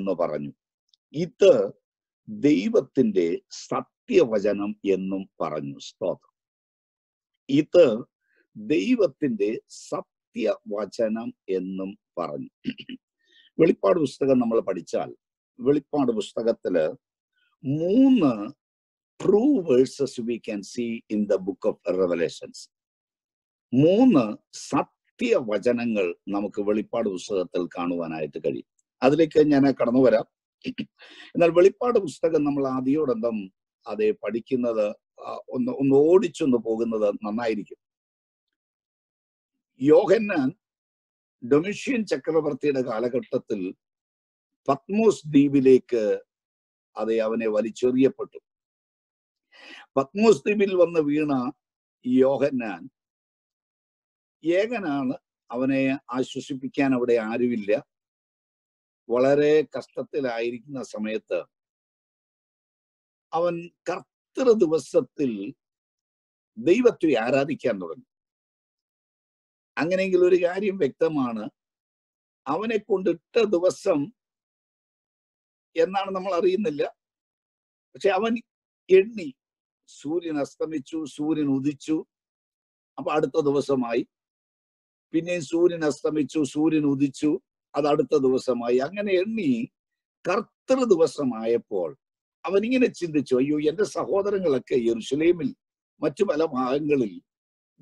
എന്ന് പറഞ്ഞു. ഇത് ദൈവത്തിന്റെ സത്യവചനം എന്നും പറഞ്ഞു. സ്തോത്രം. ഇത് ദൈവത്തിന്റെ സത്യവചനം എന്നും പറഞ്ഞു. വെളിപ്പാട് പുസ്തകം നമ്മൾ പഠിച്ചാൽ വെളിപ്പാട് പുസ്തകത്തിൽ മൂന്ന് true verses we can see in the book of revelations മൂന്ന് സത്യവചനങ്ങൾ നമുക്ക് വെളിപ്പാട് പുസ്തകത്തിൽ കാണുവാനായിട്ട് കഴിയും. അതിലേക്ക് ഞാൻ കടന്നു വരാം. എന്നാൽ വെളിപ്പാട് പുസ്തകം നമ്മൾ ആദ്യോടന്തം അത് പഠിക്കുന്നത് ഒന്ന് ഒന്ന് ഓടിച്ചൊന്ന് പോകുന്നത് നന്നായിരിക്കും. യോഹന്നാൻ ഡൊമിഷ്യൻ ചക്രവർത്തിയുടെ കാലഘട്ടത്തിൽ പത്മോസ് ദ്വീപിലേക്ക് അത് അവനെ വലിച്ചെറിയപ്പെട്ടു. പത്മോസ് ദ്വീപിൽ വന്ന് വീണ യോഹന്നാൻ ഏകനാണ് അവനെ ആശ്വസിപ്പിക്കാൻ അവിടെ ആരുമില്ല. വളരെ കഷ്ടത്തിലായിരിക്കുന്ന സമയത്ത് അവൻ കർത്തൃ ദിവസത്തിൽ ദൈവത്തെ ആരാധിക്കാൻ തുടങ്ങി. അങ്ങനെയെങ്കിൽ ഒരു കാര്യം വ്യക്തമാണ്. അവനെ കൊണ്ടിട്ട ദിവസം എന്നാണ് നമ്മൾ അറിയുന്നില്ല. പക്ഷെ അവൻ എണ്ണി. സൂര്യൻ അസ്തമിച്ചു സൂര്യൻ ഉദിച്ചു. അപ്പൊ അടുത്ത ദിവസമായി. പിന്നെയും സൂര്യൻ അസ്തമിച്ചു സൂര്യൻ ഉദിച്ചു. അത് അടുത്ത ദിവസമായി. അങ്ങനെ എണ്ണി കർത്തൃ ദിവസമായപ്പോൾ അവൻ ഇങ്ങനെ ചിന്തിച്ചു അയ്യോ എന്റെ സഹോദരങ്ങളൊക്കെ യെറുഷലേമിൽ മറ്റു പല ഭാഗങ്ങളിൽ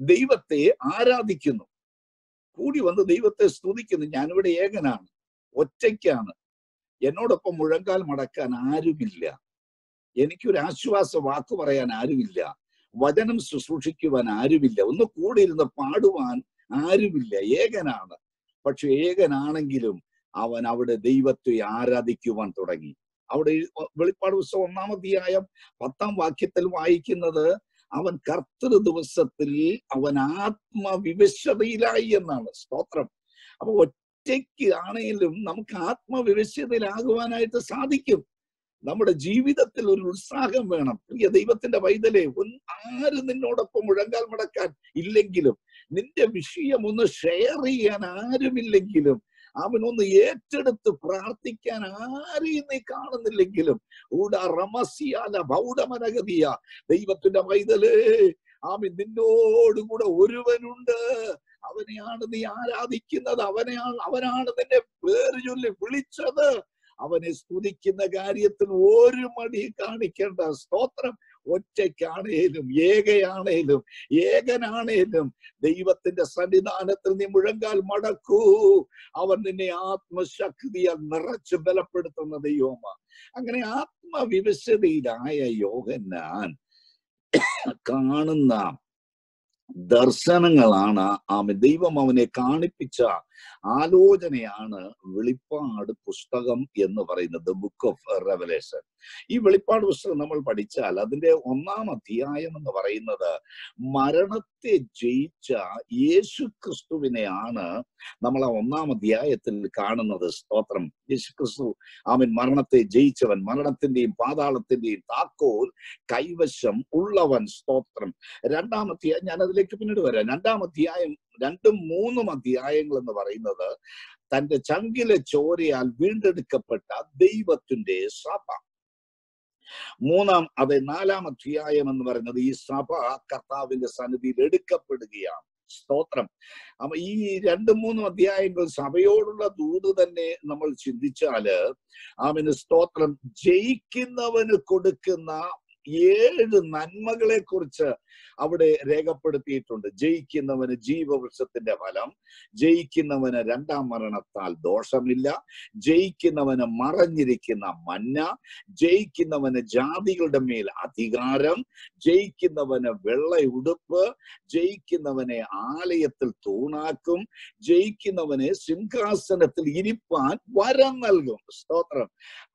ദൈവത്തെ ആരാധിക്കുന്നു. കൂടി വന്ന് ദൈവത്തെ സ്തുതിക്കുന്നു. ഞാനിവിടെ ഏകനാണ് ഒറ്റയ്ക്കാണ്. എന്നോടൊപ്പം മുഴങ്കാൽ മടക്കാൻ ആരുമില്ല. എനിക്കൊരു ആശ്വാസ വാക്ക് പറയാൻ ആരുമില്ല. വചനം ശുശ്രൂഷിക്കുവാൻ ആരുമില്ല. ഒന്ന് കൂടെ ഇരുന്ന് പാടുവാൻ ആരുമില്ല. ഏകനാണ്. പക്ഷെ ഏകനാണെങ്കിലും അവൻ അവിടെ ദൈവത്തെ ആരാധിക്കുവാൻ തുടങ്ങി. അവിടെ വെളിപ്പാട് പുസ്തകം ഒന്നാം അധ്യായം പത്താം വാക്യത്തിൽ വായിക്കുന്നത് അവൻ കർത്തൃ ദിവസത്തിൽ അവൻ ആത്മവിവശതയിലായി എന്നാണ് സ്തോത്രം. അപ്പൊ ഒറ്റയ്ക്ക് ആണെങ്കിലും നമുക്ക് ആത്മവിവശതയിലാകുവാനായിട്ട് സാധിക്കും. നമ്മുടെ ജീവിതത്തിൽ ഒരു ഉത്സാഹം വേണം. പ്രിയ ദൈവത്തിന്റെ വൈതലേ ആര് നിന്നോടൊപ്പം മുഴങ്കാൽ മുടക്കാൻ ഇല്ലെങ്കിലും നിന്റെ വിഷയം ഒന്ന് ഷെയർ ചെയ്യാൻ ആരുമില്ലെങ്കിലും അവനൊന്ന് ഏറ്റെടുത്ത് പ്രാർത്ഥിക്കാൻ ആരെയും നീ കാണുന്നില്ലെങ്കിലും. ഊട റമസിയാല ഭൗഡമനഗതിയ ദൈവത്തിന്റെ വൈതലേ ആമി നിന്നോടുകൂടെ ഒരുവനുണ്ട്. അവനെയാണ് നീ ആരാധിക്കുന്നത്. അവനെയാണ് അവനാണ് നിന്റെ പേര് ചൊല്ലി വിളിച്ചത്. അവനെ സ്തുതിക്കുന്ന കാര്യത്തിൽ ഒരു മടി കാണിക്കേണ്ട സ്തോത്രം. ഒറ്റയ്ക്കാണേലും ഏകയാണേലും ഏകനാണേലും ദൈവത്തിന്റെ സന്നിധാനത്തിൽ നീ മുഴങ്കാൽ മടക്കൂ. അവൻ നിന്നെ ആത്മശക്തിയാൽ നിറച്ച് ബലപ്പെടുത്തുന്ന ദൈവമാണ് അങ്ങനെ ആത്മവിവശതയിലായ യോഹന്നാൻ കാണുന്ന ദർശനങ്ങളാണ് ആമ ദൈവം അവനെ കാണിപ്പിച്ച ആലോചനയാണ് വെളിപ്പാട് പുസ്തകം എന്ന് പറയുന്നത് ബുക്ക് ഓഫ് റെവലേഷൻ ഈ വെളിപ്പാട് പുസ്തകം നമ്മൾ പഠിച്ചാൽ അതിന്റെ ഒന്നാം അധ്യായം എന്ന് പറയുന്നത് മരണത്തെ ജയിച്ച യേശു ക്രിസ്തുവിനെയാണ് നമ്മൾ ആ ഒന്നാം അധ്യായത്തിൽ കാണുന്നത് സ്തോത്രം. യേശു ക്രിസ്തു അവൻ മരണത്തെ ജയിച്ചവൻ മരണത്തിന്റെയും പാതാളത്തിന്റെയും താക്കോൽ കൈവശം ഉള്ളവൻ സ്തോത്രം. രണ്ടാം അധ്യായം ഞാൻ അതിലേക്ക് പിന്നീട് വരാം. രണ്ടാം അധ്യായം രണ്ടും മൂന്നും അധ്യായങ്ങൾ എന്ന് പറയുന്നത് തന്റെ ചങ്കിലെ ചോരയാൽ വീണ്ടെടുക്കപ്പെട്ട ദൈവത്തിന്റെ സഭ. മൂന്നാം അതെ നാലാം അധ്യായം എന്ന് പറയുന്നത് ഈ സഭ കർത്താവിന്റെ സന്നിധിയിൽ എടുക്കപ്പെടുകയാണ്. സ്തോത്രം. അപ്പൊ ഈ രണ്ടു മൂന്നും അധ്യായങ്ങൾ സഭയോടുള്ള ദൂത് തന്നെ നമ്മൾ ചിന്തിച്ചാൽ ആമിന് സ്തോത്രം. ജയിക്കുന്നവന് കൊടുക്കുന്ന ഏഴ് നന്മകളെ കുറിച്ച് അവിടെ രേഖപ്പെടുത്തിയിട്ടുണ്ട്. ജയിക്കുന്നവന് ജീവവൃക്ഷത്തിന്റെ ഫലം ജയിക്കുന്നവന് രണ്ടാം മരണത്താൽ ദോഷമില്ല ജയിക്കുന്നവന് മറഞ്ഞിരിക്കുന്ന മന്ന ജയിക്കുന്നവന് ജാതികളുടെ മേൽ അധികാരം ജയിക്കുന്നവന് വെള്ള ഉടുപ്പ് ജയിക്കുന്നവനെ ആലയത്തിൽ തൂണാക്കും ജയിക്കുന്നവനെ സിംഹാസനത്തിൽ ഇരിപ്പാൻ വരം നൽകും. സ്തോത്രം.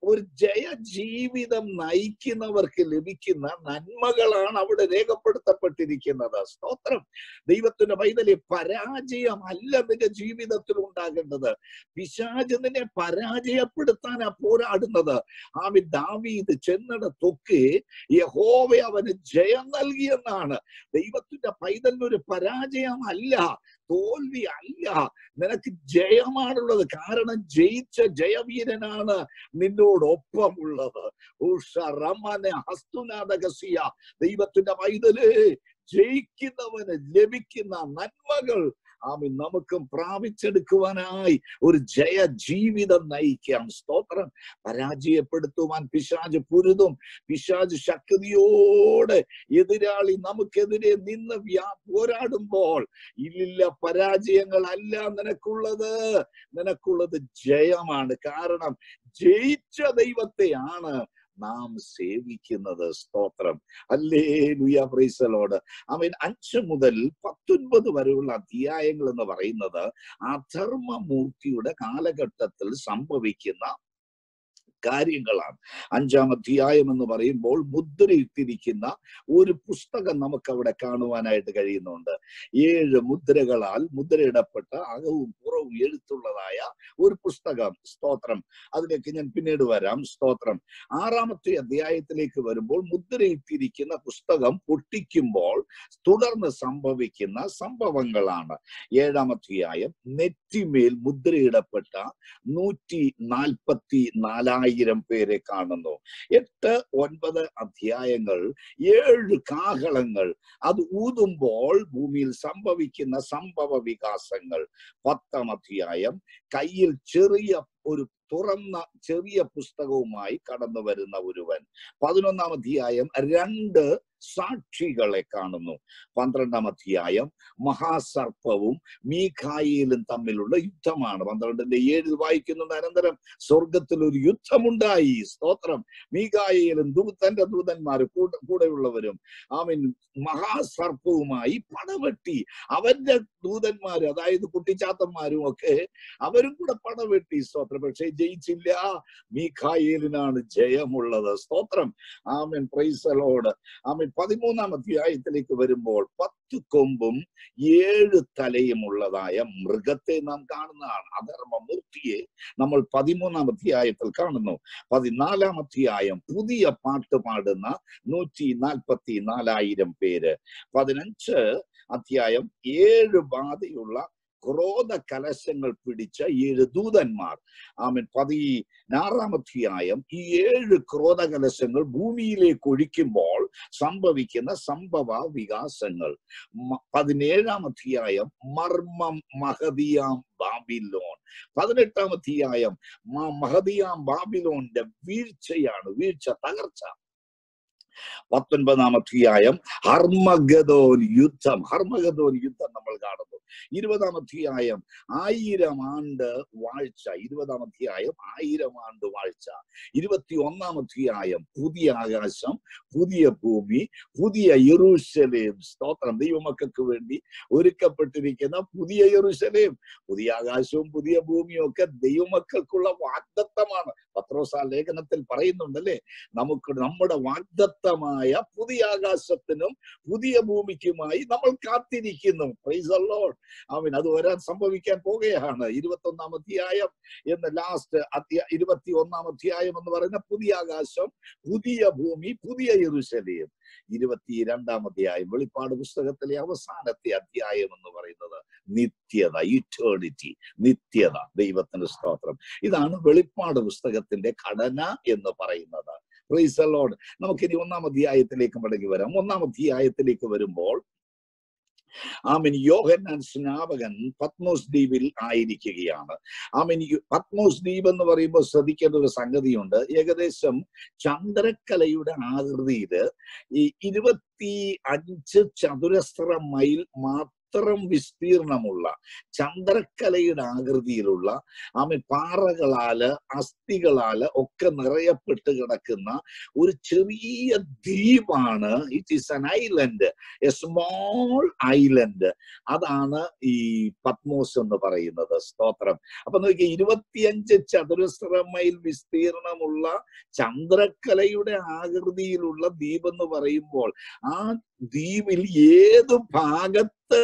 ഒരു ജയ ജീവിതം നയിക്കുന്നവർക്ക് ലഭിക്കുന്ന ലഭിക്കുന്ന നന്മകളാണ് അവിടെ രേഖപ്പെടുത്തപ്പെട്ടിരിക്കുന്നത്. സ്തോത്രം. ദൈവത്തിന്റെ വൈതലി പരാജയം അല്ല നിന്റെ ജീവിതത്തിൽ ഉണ്ടാകേണ്ടത്. പിശാജ് നിന്നെ പരാജയപ്പെടുത്താനാ പോരാടുന്നത്. ആമി ദാവീദ് തൊക്ക് യഹോവ അവന് ജയം നൽകിയെന്നാണ് ദൈവത്തിന്റെ പൈതലിനൊരു പരാജയമല്ല തോൽവി അല്ല. നിനക്ക് ജയമാണുള്ളത്. കാരണം ജയിച്ച ജയവീരനാണ് നിന്നോടൊപ്പമുള്ളത്. ഉഷ റമന ഹസ്തുനാദകസിയ ദൈവത്തിന്റെ പൈതൽ ജയിക്കുന്നവന് ലഭിക്കുന്ന നന്മകൾ ആമി നമുക്കും പ്രാപിച്ചെടുക്കുവാനായി ഒരു ജയ ജീവിതം നയിക്കാം. സ്തോത്രം. പരാജയപ്പെടുത്തുവാൻ പിശാജ് പുരുതും. പിശാജ് ശക്തിയോടെ എതിരാളി നമുക്കെതിരെ നിന്ന് വ്യാ പോരാടുമ്പോൾ ഇല്ലില്ല പരാജയങ്ങളല്ല നിനക്കുള്ളത്. നിനക്കുള്ളത് ജയമാണ്. കാരണം ജയിച്ച ദൈവത്തെയാണ് നാം സേവിക്കുന്നത് സ്തോത്രം. അല്ലേ ലുയ അവൻ അഞ്ച് മുതൽ പത്തൊൻപത് വരെയുള്ള അധ്യായങ്ങൾ എന്ന് പറയുന്നത് അധർമ്മമൂർത്തിയുടെ കാലഘട്ടത്തിൽ സംഭവിക്കുന്ന കാര്യങ്ങളാണ്. അഞ്ചാം അധ്യായം എന്ന് പറയുമ്പോൾ മുദ്രയിട്ടിരിക്കുന്ന ഒരു പുസ്തകം നമുക്ക് അവിടെ കാണുവാനായിട്ട് കഴിയുന്നുണ്ട്. ഏഴ് മുദ്രകളാൽ മുദ്രയിടപ്പെട്ട അകവും പുറവും എഴുത്തുള്ളതായ ഒരു പുസ്തകം സ്തോത്രം. അതിലേക്ക് ഞാൻ പിന്നീട് വരാം. സ്തോത്രം. ആറാമത്തെ അധ്യായത്തിലേക്ക് വരുമ്പോൾ മുദ്രയിട്ടിരിക്കുന്ന പുസ്തകം പൊട്ടിക്കുമ്പോൾ തുടർന്ന് സംഭവിക്കുന്ന സംഭവങ്ങളാണ്. ഏഴാം അധ്യായം നെറ്റിമേൽ മുദ്രയിടപ്പെട്ട നൂറ്റി നാൽപ്പത്തി നാലായിരം പേരെ കാണുന്നു. എട്ട് ഒൻപത് അധ്യായങ്ങൾ ഏഴ് കാഹളങ്ങൾ. അത് ഊതുമ്പോൾ ഭൂമിയിൽ സംഭവിക്കുന്ന സംഭവ വികാസങ്ങൾ. പത്താം അധ്യായം കയ്യിൽ ചെറിയ ഒരു തുറന്ന ചെറിയ പുസ്തകവുമായി കടന്നു വരുന്ന ഒരുവൻ. പതിനൊന്നാം അധ്യായം രണ്ട് സാക്ഷികളെ കാണുന്നു. പന്ത്രണ്ടാം അധ്യായം മഹാസർപ്പവും മീഖായിലും തമ്മിലുള്ള യുദ്ധമാണ്. പന്ത്രണ്ടിന്റെ ഏഴിൽ വായിക്കുന്ന അനന്തരം സ്വർഗത്തിൽ ഒരു യുദ്ധമുണ്ടായി. സ്തോത്രം. മീഖായിലും ദൂതന്റെ ദൂതന്മാര് കൂടെ കൂടെയുള്ളവരും ആമീൻ മഹാസർപ്പവുമായി പടവെട്ടി. അവന്റെ ദൂതന്മാർ അതായത് കുട്ടിച്ചാത്തന്മാരും ഒക്കെ അവരും കൂടെ പടവെട്ടി. സ്തോത്രം. പക്ഷേ ജയിച്ചില്ല. മീഖായേലിനാണ് ജയമുള്ളത്. സ്തോത്രം. ആമൻ. പ്രൈസലോട് ആമൻ. പതിമൂന്നാം അധ്യായത്തിലേക്ക് വരുമ്പോൾ പത്ത് കൊമ്പും ഏഴ് തലയും ഉള്ളതായ മൃഗത്തെ നാം കാണുന്നതാണ്. അധർമ്മ മൂർത്തിയെ നമ്മൾ പതിമൂന്നാം അധ്യായത്തിൽ കാണുന്നു. പതിനാലാം അധ്യായം പുതിയ പാട്ട് പാടുന്ന നൂറ്റി നാൽപ്പത്തി നാലായിരം പേര്. പതിനഞ്ച് അധ്യായം ഏഴ് ബാധയുള്ള ക്രോധ കലശങ്ങൾ പിടിച്ച ഏഴ് ദൂതന്മാർ ആമൻ പതിനാറാമധ്യായം ഈ ഏഴ് ക്രോധ കലശങ്ങൾ ഭൂമിയിലേക്ക് ഒഴിക്കുമ്പോൾ സംഭവിക്കുന്ന സംഭവ വികാസങ്ങൾ. പതിനേഴാം അധ്യായം മർമ്മം മഹതിയാം ബാബിലോൺ. പതിനെട്ടാം അധ്യായം മഹതിയാം ബാബിലോന്റെ വീഴ്ചയാണ് വീഴ്ച തകർച്ച. പത്തൊൻപതാം അധ്യായം ഹർമഗദോൻ യുദ്ധം. ഹർമഗതോൻ യുദ്ധം നമ്മൾ കാണുന്നു. ഇരുപതാം അധ്യായം ആയിരം ആണ്ട് വാഴ്ച. ഇരുപതാം അധ്യായം ആയിരം ആണ്ട് വാഴ്ച. ഇരുപത്തി ഒന്നാം അധ്യായം പുതിയ ആകാശം പുതിയ ഭൂമി പുതിയ യെറൂശലേം സ്തോത്രം. ദൈവമക്കൾക്ക് വേണ്ടി ഒരുക്കപ്പെട്ടിരിക്കുന്ന പുതിയ യെറൂശലേം പുതിയ ആകാശവും പുതിയ ഭൂമിയും ഒക്കെ ദൈവമക്കൾക്കുള്ള വാഗ്ദത്തമാണ്. പത്രോസ ലേഖനത്തിൽ പറയുന്നുണ്ടല്ലേ? നമുക്ക് നമ്മുടെ വാഗ്ദത്തമായ പുതിയ ആകാശത്തിനും പുതിയ ഭൂമിക്കുമായി നമ്മൾ കാത്തിരിക്കുന്നു. പ്രൈസ് ലോഡ് ആമീൻ. അത് വരാൻ സംഭവിക്കാൻ പോകുകയാണ്. ഇരുപത്തി ഒന്നാം അധ്യായം എന്ന ലാസ്റ്റ് അധ്യായ ഇരുപത്തി ഒന്നാം അധ്യായം എന്ന് പറയുന്ന പുതിയ ആകാശം പുതിയ ഭൂമി പുതിയ യെരുശലേം. ഇരുപത്തി രണ്ടാം അധ്യായം വെളിപ്പാട് പുസ്തകത്തിലെ അവസാനത്തെ അധ്യായം എന്ന് പറയുന്നത് നിത്യത ഇറ്റേണിറ്റി നിത്യത ദൈവത്തിന്റെ സ്തോത്രം. ഇതാണ് വെളിപ്പാട് പുസ്തകത്തിന്റെ ഘടന എന്ന് പറയുന്നത്. പ്രൈസ് നമുക്കിനി ഒന്നാം അധ്യായത്തിലേക്ക് മടങ്ങി വരാം. ഒന്നാം അധ്യായത്തിലേക്ക് വരുമ്പോൾ ആമിൻ യോഹന്നാൻ സ്നാപകൻ പത്മോസ് ദ്വീപിൽ ആയിരിക്കുകയാണ്. ആമിൻ പത്മോസ് ദ്വീപ് എന്ന് പറയുമ്പോൾ ശ്രദ്ധിക്കേണ്ട ഒരു സംഗതിയുണ്ട്. ഏകദേശം ചന്ദ്രക്കലയുടെ ആകൃതിയിൽ ഈ ഇരുപത്തി അഞ്ച് ചതുരശ്ര മൈൽ മാത്രം ഇത്രയും വിസ്തീർണമുള്ള ചന്ദ്രക്കലയുടെ ആകൃതിയിലുള്ള ആമി പാറകളാൽ അസ്ഥികളാൽ ഒക്കെ നിറയപ്പെട്ട് കിടക്കുന്ന ഒരു ചെറിയ ദ്വീപാണ് it is an island a small island അതാണ് ഈ പത്മോസ് എന്ന് പറയുന്നത് സ്തോത്രം. അപ്പൊ നോക്കി ഇരുപത്തിയഞ്ച് ചതുരശ്ര മൈൽ വിസ്തീർണമുള്ള ചന്ദ്രക്കലയുടെ ആകൃതിയിലുള്ള ദ്വീപ് എന്ന് പറയുമ്പോൾ ആ ദ്വീപിൽ ഏത് ഭാഗത്ത്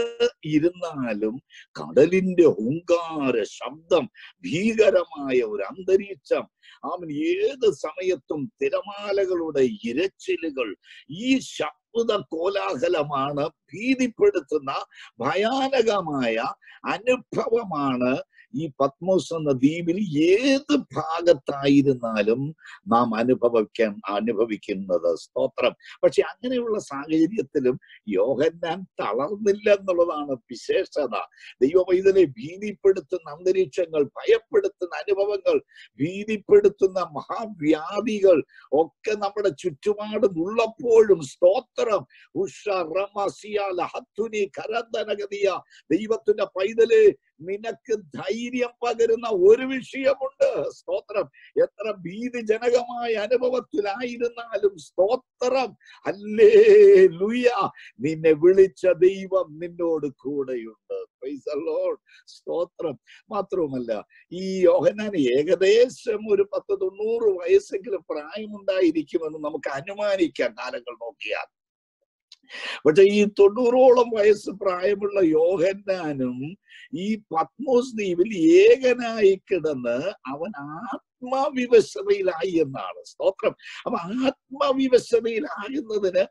ഇരുന്നാലും കടലിന്റെ ഹുങ്കാര ശബ്ദം ഭീകരമായ ഒരു അന്തരീക്ഷം അവൻ ഏത് സമയത്തും തിരമാലകളുടെ ഇരച്ചിലുകൾ ഈ ശബ്ദ കോലാഹലമാണ് ഭീതിപ്പെടുത്തുന്ന ഭയാനകമായ അനുഭവമാണ് ഈ പത്മോസ് എന്ന ദ്വീപിൽ ഏത് ഭാഗത്തായിരുന്നാലും നാം അനുഭവിക്കാൻ അനുഭവിക്കുന്നത് സ്തോത്രം. പക്ഷെ അങ്ങനെയുള്ള സാഹചര്യത്തിലും യോഹന്നാൻ തളർന്നില്ല എന്നുള്ളതാണ് വിശേഷത ദൈവവൈതലെ ഭീതിപ്പെടുത്തുന്ന അന്തരീക്ഷങ്ങൾ ഭയപ്പെടുത്തുന്ന അനുഭവങ്ങൾ ഭീതിപ്പെടുത്തുന്ന മഹാവ്യാധികൾ ഒക്കെ നമ്മുടെ ചുറ്റുപാടും ഉള്ളപ്പോഴും സ്തോത്രം. ഉഷ റമസിയ ലഹത്തുനി കരന്തനഗതിയ ദൈവത്തിന്റെ പൈതൽ നിനക്ക് ധൈര്യം പകരുന്ന ഒരു വിഷയമുണ്ട്. സ്തോത്രം. എത്ര ഭീതിജനകമായ അനുഭവത്തിലായിരുന്നാലും സ്തോത്രം. അല്ലേ ലുയ നിന്നെ വിളിച്ച ദൈവം നിന്നോട് കൂടെയുണ്ട്. സ്തോത്രം. മാത്രവുമല്ല ഈ യോഹനാന് ഏകദേശം ഒരു പത്ത് തൊണ്ണൂറ് വയസ്സെങ്കിലും പ്രായമുണ്ടായിരിക്കുമെന്ന് നമുക്ക് അനുമാനിക്കാം കാലങ്ങൾ നോക്കിയാൽ. പക്ഷെ ഈ തൊണ്ണൂറോളം വയസ്സ് പ്രായമുള്ള യോഹന്നാനും ഈ പത്മോസ് ദ്വീപിൽ ഏകനായി കിടന്ന് അവൻ ആത്മവിവശതയിലായി എന്നാണ് സ്തോത്രം. അപ്പൊ ആത്മവിവശതയിലാകുന്നതിന്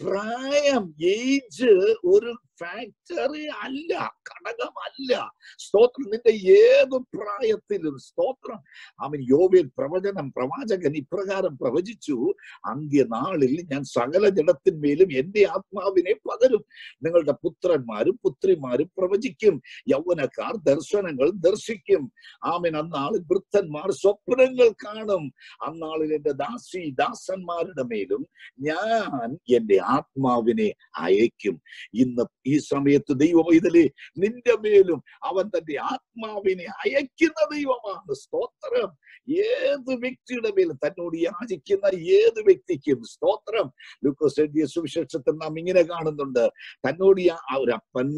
പ്രായം ഏജ് ഒരു ഫാക്ടറി അല്ല ഘടകമല്ല. സ്തോത്രം നിന്റെ ഏത് പ്രായത്തിലും സ്തോത്രം. അവൻ യോവേൽ പ്രവചനം പ്രവാചകൻ ഇപ്രകാരം പ്രവചിച്ചു അന്ത്യനാളിൽ ഞാൻ സകല ജഡത്തിന്മേലും എന്റെ ആത്മാവിനെ പകരും. നിങ്ങളുടെ പുത്രന്മാരും പുത്രിമാരും പ്രവചിക്കും. യൗവനക്കാർ ദർശനങ്ങൾ ദർശിക്കും. ആമൻ അന്നാളിൽ വൃദ്ധന്മാർ സ്വപ്നങ്ങൾ കാണും. അന്നാളിൽ എന്റെ ദാസി ദാസന്മാരുടെ മേലും ഞാൻ എന്റെ ആത്മാവിനെ അയക്കും. ഇന്ന് ഈ സമയത്ത് ദൈവം ഇതിലെ നിന്റെ മേലും അവൻ തന്റെ ആത്മാവിനെ അയക്കുന്ന ദൈവമാണ്. സ്തോത്രം. ഏത് വ്യക്തിയുടെ മേലും തന്നോട് യാചിക്കുന്ന ഏത് വ്യക്തിക്കും സ്തോത്രം. ലൂക്കോസ് എഴുതിയ സുവിശേഷത്തിൽ നാം ഇങ്ങനെ കാണുന്നുണ്ട്. തന്നോട് ഒരപ്പൻ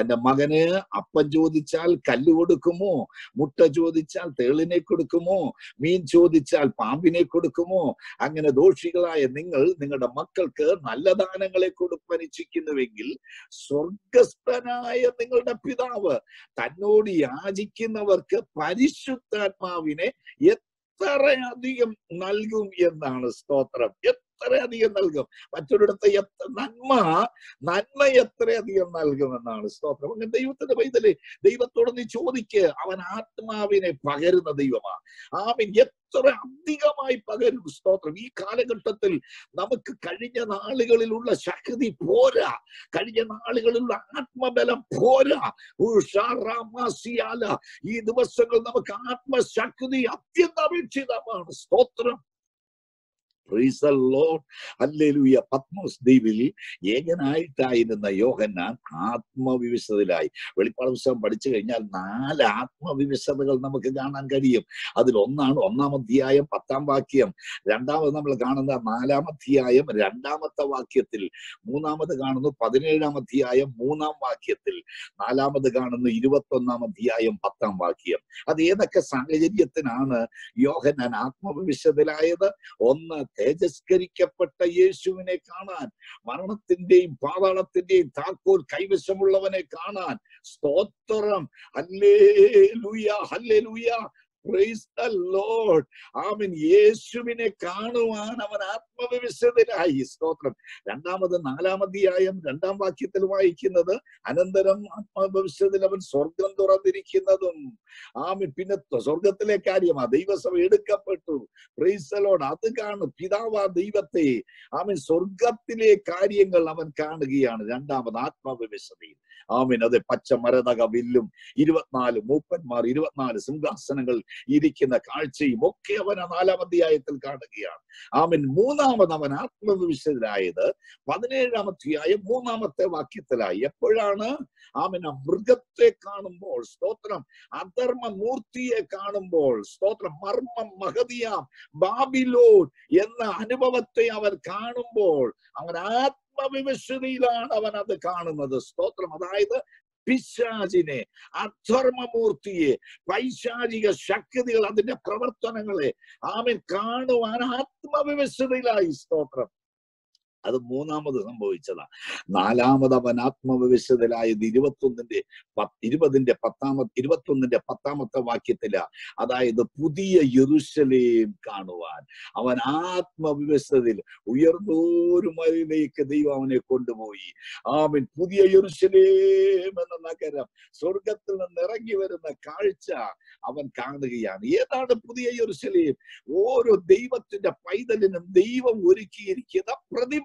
തന്റെ മകന് അപ്പൻ ചോദിച്ചാൽ കല്ല് കൊടുക്കുമോ? മുട്ട ചോദിച്ചാൽ തേളിനെ കൊടുക്കുമോ? മീൻ ചോദിച്ചാൽ പാമ്പിനെ കൊടുക്കുമോ? അങ്ങനെ ദോഷികളായ നിങ്ങൾ നിങ്ങളുടെ മക്കൾക്ക് നല്ല ദാനങ്ങളെ കൊടുക്കാൻ ഇച്ഛിക്കുന്നുവെങ്കിൽ സ്വർഗസ്ഥനായ നിങ്ങളുടെ പിതാവ്. തന്നോട് യാചിക്കുന്നവർക്ക് പരിശുദ്ധാത്മാവിനെ എത്രയധികം നൽകും എന്നാണ് സ്തോത്രം. എത്രയധികം നൽകും? മറ്റൊരിടത്ത് എത്ര നന്മ നന്മ എത്രയധികം നൽകുമെന്നാണ് സ്തോത്രം. അങ്ങനെ ദൈവത്തിന്റെ പൈതൽ ദൈവത്തോട് നീ ചോദിക്ക്. അവൻ ആത്മാവിനെ പകരുന്ന ദൈവമാ. ആമീൻ. എത്ര അധികമായി പകരും സ്തോത്രം. ഈ കാലഘട്ടത്തിൽ നമുക്ക് കഴിഞ്ഞ നാളുകളിലുള്ള ശക്തി പോരാ. കഴിഞ്ഞ നാളുകളിലുള്ള ആത്മബലം പോരാ. ഈ ദിവസങ്ങൾ നമുക്ക് ആത്മശക്തി അത്യന്താപേക്ഷിതമാണ് സ്തോത്രം. ഹല്ലേലൂയ പത്മോസ് ദ്വീപിൽ ഏകനായിട്ടായിരുന്ന യോഹന്നാൻ ആത്മവിവിശതയിലായി വെളിപ്പാട് പുസ്തകം പഠിച്ചു കഴിഞ്ഞാൽ നാല് ആത്മവിവിശതകൾ നമുക്ക് കാണാൻ കഴിയും. അതിൽ ഒന്നാണ് ഒന്നാം അധ്യായം പത്താം വാക്യം. രണ്ടാമത് നമ്മൾ കാണുന്ന നാലാം അധ്യായം രണ്ടാമത്തെ വാക്യത്തിൽ. മൂന്നാമത് കാണുന്നു പതിനേഴാം അധ്യായം മൂന്നാം വാക്യത്തിൽ. നാലാമത് കാണുന്നു ഇരുപത്തൊന്നാം അധ്യായം പത്താം വാക്യം. അത് ഏതൊക്കെ സാഹചര്യത്തിനാണ് യോഹന്നാൻ ആത്മവിവിശതയിലായത് ഒന്ന് തേജസ്കരിക്കപ്പെട്ട യേശുവിനെ കാണാൻ മരണത്തിന്റെയും പാതാളത്തിന്റെയും താക്കോൽ കൈവശമുള്ളവനെ കാണാൻ സ്തോത്രം. ഹല്ലേ ലൂയ ഹല്ലേ ലൂയ Lord. ആമൻ. യേശുവിനെ കാണുവാൻ അവൻ ആത്മവിശ്വതരായി സ്തോത്രം. രണ്ടാമത് നാലാമധ്യായം രണ്ടാം വാക്യത്തിൽ വായിക്കുന്നത് അനന്തരം ആത്മവിശ്വതിൽ അവൻ സ്വർഗം തുറന്നിരിക്കുന്നതും. ആമൻ. പിന്നെ സ്വർഗത്തിലെ കാര്യം ആ ദൈവസഭ എടുക്കപ്പെട്ടു. ലോഡ് അത് കാണും. പിതാവാ ദൈവത്തെ ആമൻ സ്വർഗത്തിലെ കാര്യങ്ങൾ അവൻ കാണുകയാണ്. രണ്ടാമത് ആത്മവിവശതയിൽ ആമീൻ അതെ പച്ച മരതക വില്ലും. ഇരുപത്തിനാല് മൂപ്പന്മാർ ഇരുപത്തിനാല് സിംഹാസനങ്ങൾ ഇരിക്കുന്ന കാഴ്ചയും ഒക്കെ അവൻ ആ നാലാം അധ്യായത്തിൽ കാണുകയാണ്. ആമൻ മൂന്നാമത് അവൻ ആത്മവിശ്വതരായത് പതിനേഴാം അധ്യായം മൂന്നാമത്തെ വാക്യത്തിലായി. എപ്പോഴാണ്? ആമൻ ആ മൃഗത്തെ കാണുമ്പോൾ സ്തോത്രം. അധർമ്മ മൂർത്തിയെ കാണുമ്പോൾ സ്തോത്രം. മർമ്മം മഹതിയാം. ബാബിലോൺ എന്ന അനുഭവത്തെ അവൻ കാണുമ്പോൾ അവൻ ആത്മവിവശ്വതയിലാണ് അവൻ അത് കാണുന്നത്. സ്തോത്രം. അതായത് പിശാചിനെ അധർമ്മമൂർത്തിയെ പൈശാചിക ശക്തികൾ അതിന്റെ പ്രവർത്തനങ്ങളെ ആമൻ കാണുവാൻ ആത്മവിവശതയിലായി സ്തോത്രം. അത് മൂന്നാമത് സംഭവിച്ചതാണ്. നാലാമത് അവൻ ആത്മവിവശ്വതയിലായത് ഇരുപത്തൊന്നിന്റെ പത്ത് ഇരുപതിന്റെ പത്താമ ഇരുപത്തൊന്നിന്റെ പത്താമത്തെ വാക്യത്തില. അതായത് പുതിയ യെരുശലേം കാണുവാൻ. അവൻ ആത്മവിവശതയിൽ ഉയർന്നോരു മലയിലേക്ക് ദൈവം അവനെ കൊണ്ടുപോയി. ആമൻ. പുതിയ യെരുശലേം എന്ന നഗരം സ്വർഗത്തിൽ നിന്ന് ഇറങ്ങി വരുന്ന കാഴ്ച അവൻ കാണുകയാണ്. ഏതാണ് പുതിയ യെരുശലേം? ഓരോ ദൈവത്തിന്റെ പൈതലിനും ദൈവം ഒരുക്കിയിരിക്കുന്ന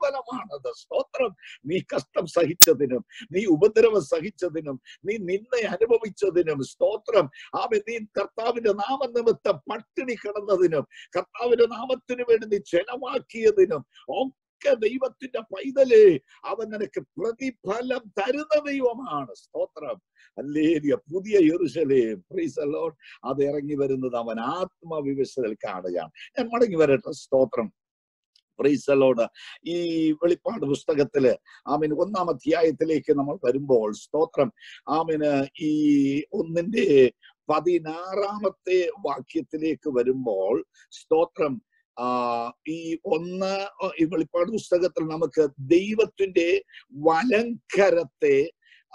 പ്രതിഫലമാണത് സ്തോത്രം. നീ കഷ്ടം സഹിച്ചതിനും നീ ഉപദ്രവം സഹിച്ചതിനും നീ നിന്നെ അനുഭവിച്ചതിനും സ്തോത്രം. ആമെ നീ കർത്താവിന്റെ നാമനിമിത്തം പട്ടിണി കിടന്നതിനും കർത്താവിന്റെ നാമത്തിനു വേണ്ടി നീ ചെലവാക്കിയതിനും ഒക്കെ ദൈവത്തിന്റെ പൈതൽ അവൻ നിനക്ക് പ്രതിഫലം തരുന്ന ദൈവമാണ്. സ്തോത്രം. അല്ലേലിയ പുതിയ യെറുശലേം പ്രൈസ് ലോഡ് അത് ഇറങ്ങി വരുന്നത് അവൻ ആത്മവിവശതയിൽ കാണുകയാണ്. ഞാൻ മടങ്ങി വരട്ടെ. സ്തോത്രം. പ്രൈസ് ലോഡ് ഈ വെളിപ്പാട് പുസ്തകത്തിൽ ആമീൻ ഒന്നാം അധ്യായത്തിലേക്ക് നമ്മൾ വരുമ്പോൾ സ്തോത്രം. ആമീന് ഈ ഒന്നിന്റെ പതിനാറാമത്തെ വാക്യത്തിലേക്ക് വരുമ്പോൾ സ്തോത്രം. ഈ ഒന്ന് ഈ വെളിപ്പാട് പുസ്തകത്തിൽ നമുക്ക് ദൈവത്തിന്റെ വലങ്കരത്തെ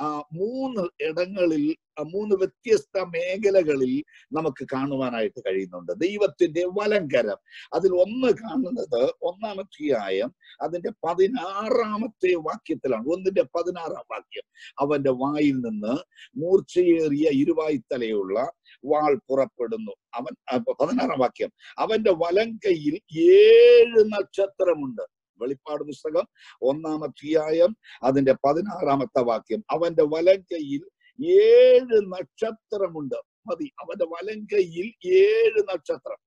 മൂന്ന് ഇടങ്ങളിൽ മൂന്ന് വ്യത്യസ്ത മേഖലകളിൽ നമുക്ക് കാണുവാനായിട്ട് കഴിയുന്നുണ്ട്. ദൈവത്തിന്റെ വലങ്കരം. അതിൽ ഒന്ന് കാണുന്നത് ഒന്നാം അധ്യായം അതിന്റെ പതിനാറാമത്തെ വാക്യത്തിലാണ്. ഒന്നിന്റെ പതിനാറാം വാക്യം. അവന്റെ വായിൽ നിന്ന് മൂർച്ചയേറിയ ഇരുവായിത്തലയുള്ള വാൾ പുറപ്പെടുന്നു. അവൻ പതിനാറാം വാക്യം. അവന്റെ വലങ്കയിൽ ഏഴ് നക്ഷത്രമുണ്ട്. വെളിപ്പാട് പുസ്തകം ഒന്നാം അധ്യായം അതിന്റെ പതിനാറാമത്തെ വാക്യം. അവന്റെ വലങ്കയിൽ കൈയിൽ ഏഴ് നക്ഷത്രമുണ്ട്. മതി. അവന്റെ വലങ്കയിൽ കൈയിൽ ഏഴ് നക്ഷത്രം.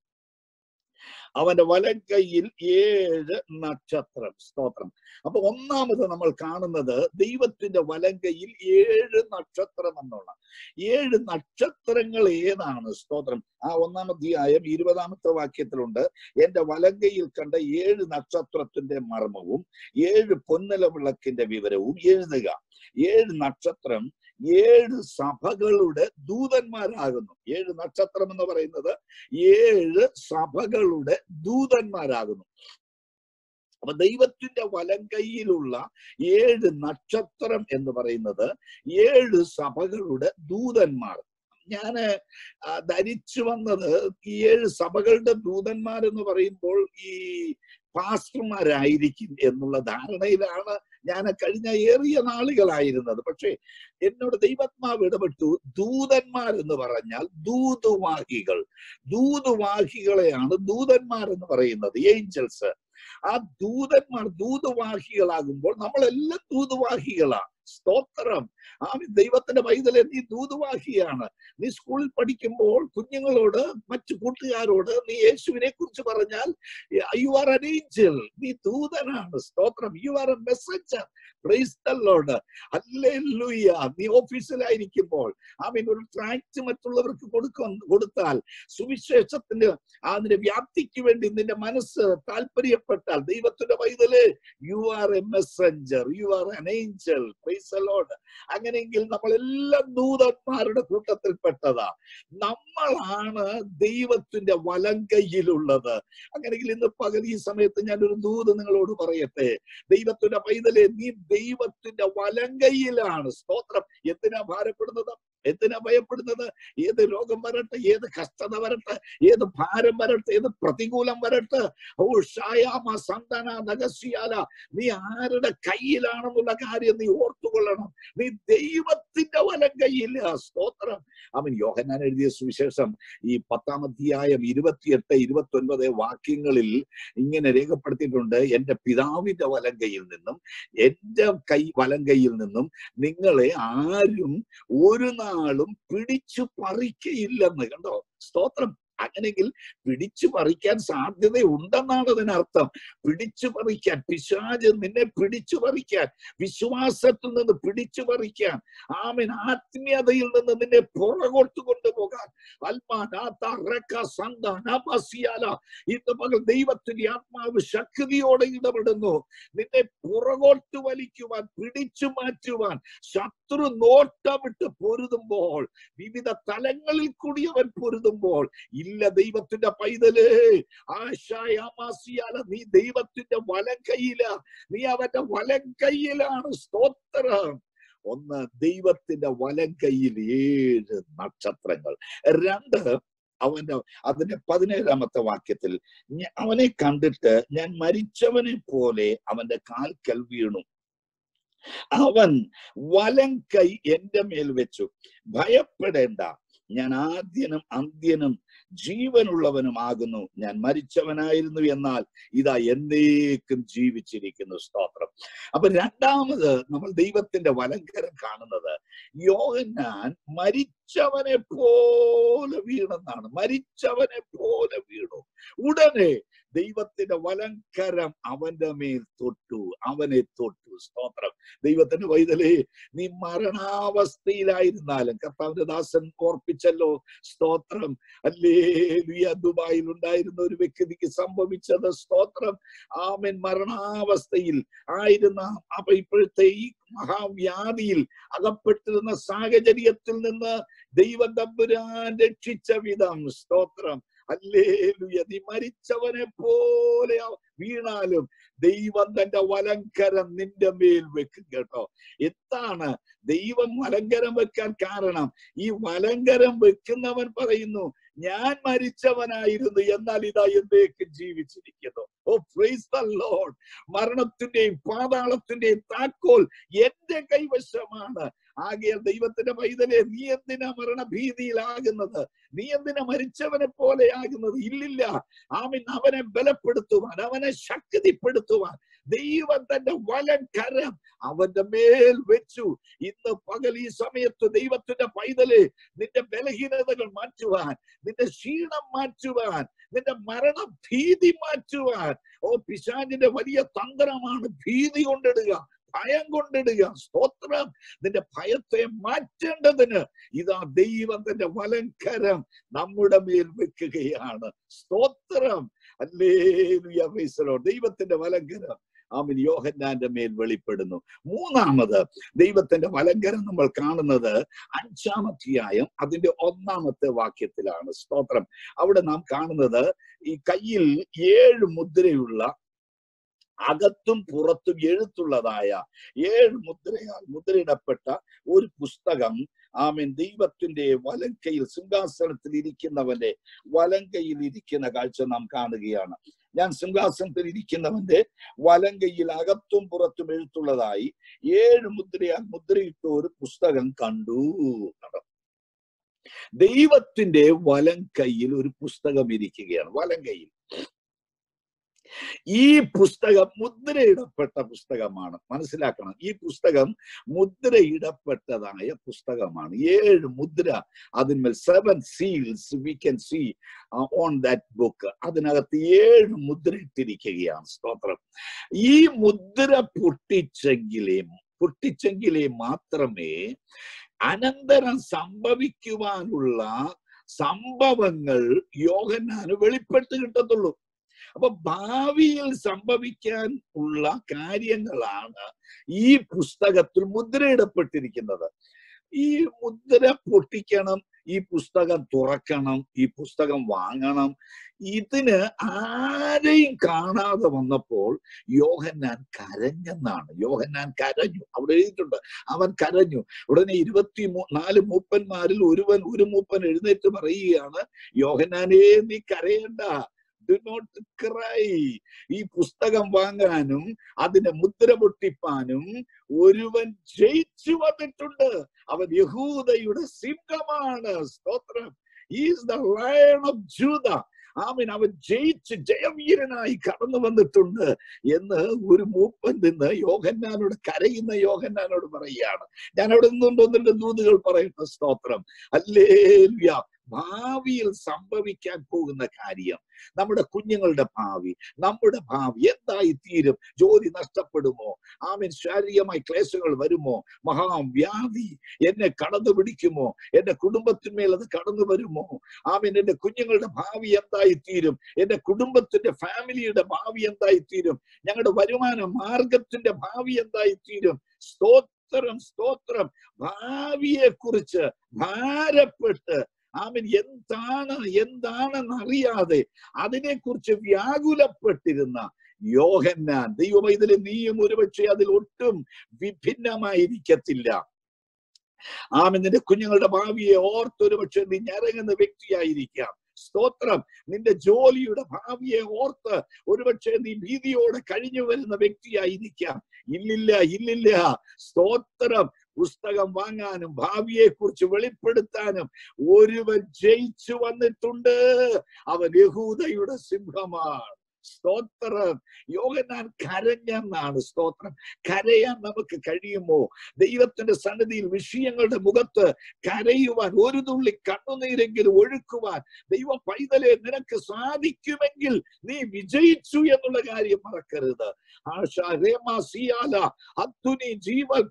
അവന്റെ വലം കൈയിൽ ഏഴ് നക്ഷത്രം. സ്തോത്രം. അപ്പൊ ഒന്നാമത് നമ്മൾ കാണുന്നത് ദൈവത്തിന്റെ വലങ്കയിൽ കൈയിൽ ഏഴ് നക്ഷത്രം എന്നുള്ള. ഏഴ് നക്ഷത്രങ്ങൾ ഏതാണ്? സ്തോത്രം. ആ ഒന്നാമധ്യായം ഇരുപതാമത്തെ വാക്യത്തിലുണ്ട്. എന്റെ വലങ്കയിൽ കണ്ട ഏഴ് നക്ഷത്രത്തിന്റെ മർമ്മവും ഏഴ് പൊന്നല വിളക്കിന്റെ വിവരവും എഴുതുക. ഏഴ് നക്ഷത്രം ഏഴ് സഭകളുടെ ദൂതന്മാരാകുന്നു. ഏഴ് നക്ഷത്രം എന്ന് പറയുന്നത് ഏഴ് സഭകളുടെ ദൂതന്മാരാകുന്നു. അപ്പൊ ദൈവത്തിന്റെ വലങ്കൈയിലുള്ള ഏഴ് നക്ഷത്രം എന്ന് പറയുന്നത് ഏഴ് സഭകളുടെ ദൂതന്മാർ. ഞാൻ ധരിച്ചു വന്നത് ഈ ഏഴ് സഭകളുടെ ദൂതന്മാർ എന്ന് പറയുമ്പോൾ ഈ പാസ്റ്റർമാരായിരിക്കും എന്നുള്ള ധാരണയിലാണ് ഞാൻ കഴിഞ്ഞ ഏറിയ നാളുകളായിരുന്നത്. പക്ഷേ എന്നോട് ദൈവാത്മാവ് ഇടപെട്ടു. ദൂതന്മാർ എന്ന് പറഞ്ഞാൽ ദൂതുവാഹികൾ. ദൂതുവാഹികളെയാണ് ദൂതന്മാർ എന്ന് പറയുന്നത്. ഏഞ്ചൽസ് ആ ദൂതന്മാർ ദൂതുവാഹികളാകുമ്പോൾ നമ്മളെല്ലാം ദൂതുവാഹികളാണ് സ്തോത്രം. ആ ദൈവത്തിന്റെ പൈതലെ നീ ദൂതുവാഹിയാണ്. നീ സ്കൂളിൽ പഠിക്കുമ്പോൾ കുഞ്ഞുങ്ങളോട് മറ്റു കൂട്ടുകാരോട് നീ യേശുവിനെ കുറിച്ച് പറഞ്ഞാൽ യു ആർ അൻ ഏഞ്ചൽ നീ ദൂതനാണ്. സ്തോത്രം. യു ആർ എ മെസ്സഞ്ചർ ക്രൈസ്തലോട് അല്ലേ അല്ലേലൂയ നീ ഓഫീസിലായിരിക്കുമ്പോൾ ആമീൻ ഒരു ട്രാക്ട് മറ്റുള്ളവർക്ക് കൊടുക്ക കൊടുത്താൽ സുവിശേഷത്തിന്റെ അതിന്റെ വ്യാപ്തിക്ക് വേണ്ടി നിന്റെ മനസ്സ് താല്പര്യപ്പെട്ടാൽ ദൈവത്തിന്റെ പൈതൽ you are a messenger you are an angel ക്രൈസ്തലോട് praise Lord അങ്ങനെയെങ്കിൽ നമ്മളെല്ലാം ദൂതന്മാരുടെ കൂട്ടത്തിൽപ്പെട്ടതാ. നമ്മളാണ് ദൈവത്തിന്റെ വലങ്കയിലുള്ളത് അങ്ങനെയെങ്കിൽ ഇന്ന് പകൽ ഈ സമയത്ത് ഞാൻ ഒരു ദൂത് നിങ്ങളോട് പറയട്ടെ. ദൈവത്തിന്റെ പൈതലെ നീ ദൈവത്തിന്റെ വലങ്കയിലാണ് സ്തോത്രം. എന്തിനാ ഭാരപ്പെടുന്നത്? എന്തിനാ ഭയപ്പെടുന്നത്? ഏത് രോഗം വരട്ടെ ഏത് കഷ്ടത വരട്ടെ ഏത് ഭാരം വരട്ടെ ഏത് പ്രതികൂലം വരട്ടെ? ഓ ഷായാമ സന്തന നഗസ്യാല നീ ആരുടെ കയ്യിലാണെന്നുള്ള കാര്യം നീ ഓർത്തുകൊള്ളണം. നീ ദൈവത്തിന്റെ വലം കയ്യില്ല സ്തോത്രം. അവൻ യോഹനാൻ എഴുതിയ സുവിശേഷം ഈ പത്താം അധ്യായം ഇരുപത്തിയെട്ട് ഇരുപത്തി ഒൻപത് വാക്യങ്ങളിൽ ഇങ്ങനെ രേഖപ്പെടുത്തിയിട്ടുണ്ട്. എന്റെ പിതാവിന്റെ വലം കയ്യിൽ നിന്നും എന്റെ കൈ വലം കയ്യിൽ നിന്നും നിങ്ങളെ ആരും ഒരു നാളും പിടിച്ചു പറിക്കയില്ലെന്ന് കണ്ടോ? സ്തോത്രം. അങ്ങനെങ്കിൽ പിടിച്ചു പറിക്കാൻ സാധ്യത ഉണ്ടെന്നാണ് അതിനർത്ഥം. പിടിച്ചു പറിക്കാൻ പിശാജ് നിന്നെ പിടിച്ചു പറിക്കാൻ വിശ്വാസത്തിൽ നിന്ന് പിടിച്ചു പറിക്കാൻ ആമൻ ആത്മീയതയിൽ നിന്ന് നിന്നെ പുറകോട്ട് കൊണ്ടുപോകാൻ. ഇന്ന് പകൽ ദൈവത്തിന്റെ ആത്മാവ് ശക്തിയോടെ ഇടപെടുന്നു. നിന്നെ പുറകോട്ട് വലിക്കുവാൻ പിടിച്ചു മാറ്റുവാൻ ശത്രു നോട്ടമിട്ട് പൊരുതുമ്പോൾ വിവിധ തലങ്ങളിൽ കൂടി അവൻ പൊരുതുമ്പോൾ ഇല്ല ദൈവത്തിന്റെ പൈതലേ. ആശായാമാസിയാല നീ ദൈവത്തിന്റെ വലം കയ്യില നീ അവന്റെ വലം കയ്യിലാണ് സ്തോത്രം. ഒന്ന് ദൈവത്തിന്റെ വലം കയ്യിൽ ഏഴ് നക്ഷത്രങ്ങൾ. രണ്ട് അവന്റെ അതിന്റെ പതിനേഴാമത്തെ വാക്യത്തിൽ അവനെ കണ്ടിട്ട് ഞാൻ മരിച്ചവനെ പോലെ അവന്റെ കാൽക്കൽ വീണു. അവൻ വലം കൈ എന്റെ മേൽ വെച്ചു. ഭയപ്പെടേണ്ട. ഞാൻ ആദ്യനും അന്ത്യനും ജീവനുള്ളവനുമാകുന്നു. ഞാൻ മരിച്ചവനായിരുന്നു എന്നാൽ ഇതാ എന്നേക്കും ജീവിച്ചിരിക്കുന്നു സ്തോത്രം. അപ്പൊ രണ്ടാമത് നമ്മൾ ദൈവത്തിന്റെ വലങ്കരം കാണുന്നത് യോഹന്നാൻ മരിച്ചവനെ പോലെ വീണെന്നാണ്. മരിച്ചവനെ പോലെ വീണു. ഉടനെ ദൈവത്തിന്റെ വലങ്കരം അവന്റെ മേൽ തൊട്ടു. അവനെ തൊട്ടു. സ്തോത്രം. ദൈവത്തിന്റെ വൈതലേ നീ മരണാവസ്ഥയിലായിരുന്നാലും കർത്താവിന്റെ ദാസൻ ഓർപ്പിച്ചല്ലോ. സ്തോത്രം. അല്ലേ? ദുബായിൽ ഉണ്ടായിരുന്ന ഒരു വ്യക്തിക്ക് സംഭവിച്ചത് സ്തോത്രം. ആമൻ. മരണാവസ്ഥയിൽ ആയിരുന്ന അപ്പൊ ഇപ്പോഴത്തെ ഈ മഹാവ്യാധിയിൽ അകപ്പെട്ടിരുന്ന സാഹചര്യത്തിൽ നിന്ന് ദൈവ തമ്പുരാൻ രക്ഷിച്ച വിധം സ്തോത്രം. അല്ലേ നീ മരിച്ചവനെ പോലെ വീണാലും ദൈവം തന്റെ വലങ്കരം നിന്റെ മേൽ വെക്കും കേട്ടോ. എന്താണ് ദൈവം വലങ്കരം വെക്കാൻ കാരണം. ഈ വലങ്കരം വെക്കുന്നവൻ പറയുന്നു ഞാൻ മരിച്ചവനായിരുന്നു എന്നാൽ ഇതാ എന്തേക്ക് ജീവിച്ചിരിക്കുന്നു. ഓ പ്രൈസ് മരണത്തിന്റെയും പാതാളത്തിന്റെയും താക്കോൽ എന്റെ കൈവശമാണ്. ആകയാൽ ദൈവത്തിന്റെ പൈതലെ നീ എന്തിനാ മരണഭീതിയിലാകുന്നത്? നീ എന്തിനാ മരിച്ചവനെ പോലെ ആകുന്നത്? ഇല്ലില്ല. ആമിൻ. അവനെ ബലപ്പെടുത്തുവാൻ അവനെ ശക്തിപ്പെടുത്തുവാൻ ദൈവം തന്റെ വലം കരം അവന്റെ മേൽ വെച്ചു. ഇന്ന് പകൽ ഈ സമയത്ത് ദൈവത്തിന്റെ പൈതൽ നിന്റെ ബലഹീനതകൾ മാറ്റുവാൻ നിന്റെ ക്ഷീണം മാറ്റുവാൻ നിന്റെ മരണ ഭീതി മാറ്റുവാൻ. ഓ പിശാചിന്റെ വലിയ തന്ത്രമാണ് ഭീതി കൊണ്ടിടുക. ഭയം കൊണ്ടിടുക. സ്തോത്രം. നിന്റെ ഭയത്തെ മാറ്റേണ്ടതിന് ഇതാ ദൈവം തന്റെ വലങ്കരം നമ്മുടെ മേൽ വെക്കുകയാണ്. സ്തോത്രം. അല്ലേ ദൈവത്തിന്റെ വലങ്കരം ആമിൻ. യോഹന്നാന്റെ മേൽ വെളിപ്പെടുന്നു. മൂന്നാമത് ദൈവത്തിന്റെ വലങ്കരം നമ്മൾ കാണുന്നത് അഞ്ചാമധ്യായം അതിന്റെ ഒന്നാമത്തെ വാക്യത്തിലാണ്. സ്തോത്രം. അവിടെ നാം കാണുന്നത് ഈ കയ്യിൽ ഏഴ് മുദ്രയുള്ള അകത്തും പുറത്തും എഴുത്തുള്ളതായ ഏഴ് മുദ്രയാൽ മുദ്രയിടപ്പെട്ട ഒരു പുസ്തകം ആമീൻ ദൈവത്തിന്റെ വലങ്കയിൽ സിംഹാസനത്തിൽ ഇരിക്കുന്നവന്റെ വലങ്കയിൽ ഇരിക്കുന്ന കാഴ്ച നാം കാണുകയാണ്. ഞാൻ സിംഹാസനത്തിൽ ഇരിക്കുന്നവന്റെ വലങ്കയിൽ അകത്തും പുറത്തും എഴുത്തുള്ളതായി ഏഴ് മുദ്രയാൽ മുദ്രയിട്ട ഒരു പുസ്തകം കണ്ടു. ദൈവത്തിന്റെ വലം കയ്യിൽ ഒരു പുസ്തകം ഇരിക്കുകയാണ്. വലങ്കയിൽ. ഈ പുസ്തകം മുദ്രയിടപ്പെട്ട പുസ്തകമാണ്. മനസ്സിലാക്കണം. ഈ പുസ്തകം മുദ്രയിടപ്പെട്ടതായ പുസ്തകമാണ്. ഏഴ് മുദ്ര അതിന്മേൽ seven seals we can see on that book അതിനകത്ത് ഏഴ് മുദ്ര ഇട്ടിരിക്കുകയാണ് സ്തോത്രം. ഈ മുദ്ര പൊട്ടിച്ചെങ്കിലേ പൊട്ടിച്ചെങ്കിലേ മാത്രമേ അനന്തരം സംഭവിക്കുവാനുള്ള സംഭവങ്ങൾ യോഹന്നാന് വെളിപ്പെട്ട് കിട്ടത്തുള്ളൂ. അപ്പൊ ഭാവിയിൽ സംഭവിക്കാൻ ഉള്ള കാര്യങ്ങളാണ് ഈ പുസ്തകത്തിൽ മുദ്രയിടപ്പെട്ടിരിക്കുന്നത്. ഈ മുദ്ര പൊട്ടിക്കണം ഈ പുസ്തകം തുറക്കണം ഈ പുസ്തകം വാങ്ങണം ഇതിന് ആരെയും കാണാതെ വന്നപ്പോൾ യോഹന്നാൻ കരഞ്ഞെന്നാണ്. യോഹന്നാൻ കരഞ്ഞു. അവിടെ എഴുതിയിട്ടുണ്ട് അവൻ കരഞ്ഞു. ഉടനെ ഇരുപത്തി നാല് മൂപ്പന്മാരിൽ ഒരുവൻ ഒരു മൂപ്പൻ എഴുന്നേറ്റ് പറയുകയാണ് യോഹന്നാനേ നീ കരയണ്ട. ഡു നോട്ട് ക്രൈ ഈ പുസ്തകം വാങ്ങാനും അതിനെ മുദ്ര പൊട്ടിപ്പാനും ഒരുവൻ ജയിച്ചു വന്നിട്ടുണ്ട്. അവൻ യഹൂദയുടെ സിംഹമാണ്. സ്തോത്രം. ഈസ് ദ ലയൺ ഓഫ് ജൂത ആമീൻ അവൻ ജയിച്ച് ജയവീരനായി കടന്നു വന്നിട്ടുണ്ട് എന്ന് ഒരു മൂപ്പൻ നിന്ന് യോഹന്നാനോട് കരയുന്ന യോഹന്നാനോട് പറയുകയാണ്. ഞാൻ അവിടെ നിന്നുകൊണ്ട് ഒന്നിന്റെ ദൂതുകൾ പറയുന്ന സ്തോത്രം. അല്ലേ ഭാവിയിൽ സംഭവിക്കാൻ പോകുന്ന കാര്യം. നമ്മുടെ കുഞ്ഞുങ്ങളുടെ ഭാവി നമ്മുടെ ഭാവി എന്തായി തീരും ജോലി നഷ്ടപ്പെടുമോ? ആമീൻ. ശാരീരികമായി ക്ലേശങ്ങൾ വരുമോ? മഹാവ്യാധി എന്നെ കടന്നു പിടിക്കുമോ? എന്റെ കുടുംബത്തിന്മേൽ അത് കടന്നു വരുമോ? ആമീൻ. എന്റെ കുഞ്ഞുങ്ങളുടെ ഭാവി എന്തായി തീരും എന്റെ കുടുംബത്തിന്റെ ഫാമിലിയുടെ ഭാവി എന്തായി തീരും ഞങ്ങളുടെ വരുമാന മാർഗത്തിന്റെ ഭാവി എന്തായി തീരും സ്തോത്രം സ്തോത്രം. ഭാവിയെ കുറിച്ച് ഭാരപ്പെട്ട് ആമീൻ എന്താണ് എന്താണെന്ന് അറിയാതെ അതിനെക്കുറിച്ച് വ്യാകുലപ്പെട്ടിരുന്ന യോഹന്നാൻ. ദൈവമൈതലെ നീയും ഒരുപക്ഷെ അതിൽ ഒട്ടും വിഭിന്നമായിരിക്കത്തില്ല. ആമൻ. നിന്റെ കുഞ്ഞുങ്ങളുടെ ഭാവിയെ ഓർത്തൊരു പക്ഷെ നീ ഞരങ്ങുന്ന വ്യക്തിയായിരിക്കാം. സ്തോത്രം. നിന്റെ ജോലിയുടെ ഭാവിയെ ഓർത്ത് ഒരുപക്ഷെ നീ ഭീതിയോടെ കഴിഞ്ഞു വരുന്ന വ്യക്തിയായിരിക്കാം. ഇല്ലില്ല ഇല്ലില്ല. സ്തോത്രം. പുസ്തകം വാങ്ങാനും ഭാവിയെ കുറിച്ച് വെളിപ്പെടുത്താനും ഒരുവൻ ജയിച്ചു വന്നിട്ടുണ്ട്. അവൻ യഹൂദയുടെ സിംഹമാണ്. സ്തോത്രം. യോഗനാൻ കരഞ്ഞെന്നാണ് സ്തോത്രം. കരയാൻ നമുക്ക് കഴിയുമോ? ദൈവത്തിന്റെ സന്നിധിയിൽ വിഷയങ്ങളുടെ മുഖത്ത് കരയുവാൻ ഒരു തുള്ളി കണ്ണുനീരെങ്കിലും ഒഴുക്കുവാൻ ദൈവ പൈതലെ നിനക്ക് സാധിക്കുമെങ്കിൽ നീ വിജയിച്ചു എന്നുള്ള കാര്യം മറക്കരുത്. ആശ അത്തുനി ജീവൽ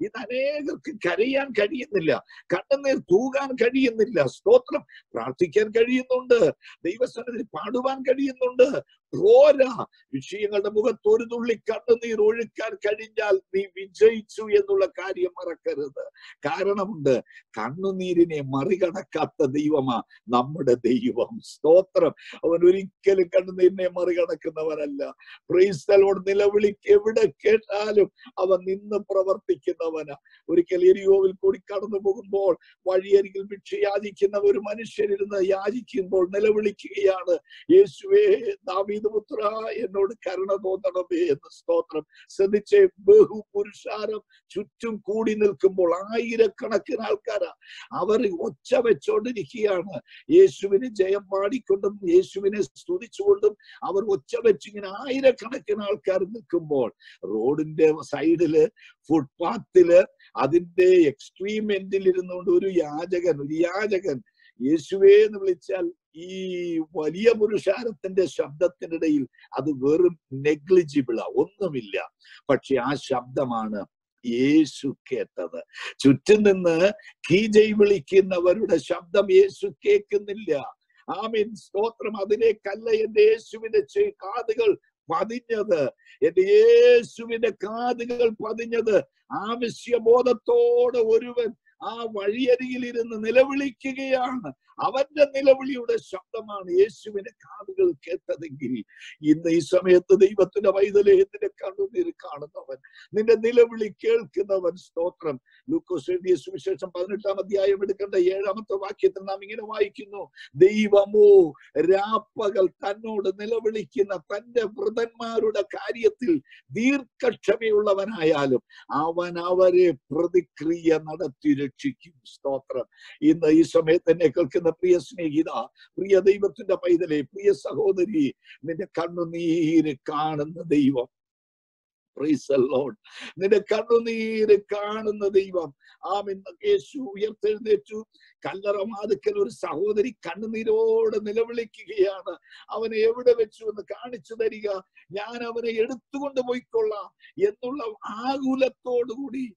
ഇത് അനേകർക്ക് കരയാൻ കഴിയുന്നില്ല. കണ്ണുനീർ തൂകാൻ കഴിയുന്നില്ല. സ്തോത്രം പ്രാർത്ഥിക്കാൻ കഴിയുന്നുണ്ട്. ദൈവസന്നിധി പാടുവാൻ കഴിയുന്നുണ്ട്. പോരാ വിഷയങ്ങളുടെ മുഖത്ത് ഒരു തുള്ളി കണ്ണുനീർ ഒഴുക്കാൻ കഴിഞ്ഞാൽ നീ വിജയിച്ചു എന്നുള്ള കാര്യം മറക്കരുത്. കാരണമുണ്ട് കണ്ണുനീരിനെ മറികടക്കാത്ത ദൈവമാ നമ്മുടെ ദൈവം. സ്തോത്രം. അവൻ ഒരിക്കലും കണ്ണുനീരിനെ മറികടക്കുന്നവനല്ല. പ്രീസ്തലോട് നിലവിളിക്ക് എവിടെ കേട്ടാലും അവൻ നിന്ന് പ്രവർത്തിക്കുന്നവനാ. ഒരിക്കൽ എരിയോവിൽ കൂടി കടന്നു പോകുമ്പോൾ വഴിയരികിൽ ഭിക്ഷ യാചിക്കുന്ന ഒരു മനുഷ്യനിരുന്ന് യാചിക്കുമ്പോൾ നിലവിളിക്കുകയാണ് യേശുവേ ദാവീദ് പുത്ര എന്നോട് കരുണ തോന്നണമേ എന്ന് സ്തോത്രം. ശ്രദ്ധിച്ച് ബഹു പുരുഷാരം ചുറ്റും കൂടി നിൽക്കുമ്പോൾ ആയിരക്കണക്കിന് ആൾക്കാരാ. അവർ ഒച്ച വെച്ചോണ്ടിരിക്കുകയാണ്. യേശുവിന് ജയം പാടിക്കൊണ്ടും യേശുവിനെ സ്തുതിച്ചുകൊണ്ടും അവർ ഒച്ച വെച്ചിങ്ങനെ ആയിരക്കണക്കിന് ആൾക്കാർ നിൽക്കുമ്പോൾ റോഡിന്റെ സൈഡിൽ ഫുട്പാത്തിൽ അതിന്റെ എക്സ്ട്രീം എൻഡിൽ ഇരുന്നുകൊണ്ട് ഒരു യാചകൻ ഒരു യാചകൻ യേശുവേ എന്ന് വിളിച്ചാൽ ഈ വലിയ പുരുഷാരത്തിന്റെ ശബ്ദത്തിനിടയിൽ അത് വെറും നെഗ്ലിജിബിളാ ഒന്നുമില്ല. പക്ഷെ ആ ശബ്ദമാണ് യേശു കേട്ടത്. ചുറ്റും നിന്ന് കീജയ് വിളിക്കുന്നവരുടെ ശബ്ദം യേശു കേൾക്കുന്നില്ല. ആമീൻ. സ്തോത്രം. അതിലേക്കല്ല എന്റെ യേശുവിന്റെ കാതുകൾ പതിഞ്ഞത്. എന്റെ യേശുവിന്റെ കാതുകൾ പതിഞ്ഞത്. ആവശ്യബോധത്തോടെ ഒരുവൻ ആ വഴിയരികിൽ ഇരുന്ന് നിലവിളിക്കുകയാണ്. അവന്റെ നിലവിളിയുടെ ശബ്ദമാണ് യേശുവിന്റെ കാതുകൾ കേട്ടതെങ്കിൽ ഇന്ന് ഈ സമയത്ത് ദൈവത്തിന്റെ വൈതലേഹത്തിന്റെ കണ്ണുനീർ കാണുന്നവൻ. നിന്റെ നിലവിളി കേൾക്കുന്നവൻ സ്തോത്രം. ലൂക്കോസ് എഴുതിയ സുവിശേഷം പതിനെട്ടാം അധ്യായം എടുക്കേണ്ട ഏഴാമത്തെ വാക്യത്തിൽ നാം ഇങ്ങനെ വായിക്കുന്നു. ദൈവമോ രാപ്പകൽ തന്നോട് നിലവിളിക്കുന്ന തന്റെ വൃതന്മാരുടെ കാര്യത്തിൽ ദീർഘക്ഷമയുള്ളവനായാലും അവൻ അവരെ പ്രതിക്രിയ നടത്തി രക്ഷിക്കും. സ്തോത്രം. ഇന്ന് ഈ സമയത്ത് എന്നെ കേൾക്കുന്ന പ്രിയ സ്നേഹിത പ്രിയ ദൈവത്തിന്റെ പൈതലെ പ്രിയ സഹോദരി നിന്റെ കണ്ണുനീര് കാണുന്ന ദൈവം. നിന്റെ കണ്ണുനീര് കാണുന്ന ദൈവം. ആമിൻ. യേശു ഉയർത്തെഴുന്നേറ്റു. കല്ലറ മാതുക്കൽ ഒരു സഹോദരി കണ്ണുനീരോട് നിലവിളിക്കുകയാണ്. അവനെ എവിടെ വെച്ചു എന്ന് കാണിച്ചു തരിക? ഞാൻ അവനെ എടുത്തുകൊണ്ട് പോയിക്കൊള്ളാം എന്നുള്ള ആകുലത്തോടുകൂടി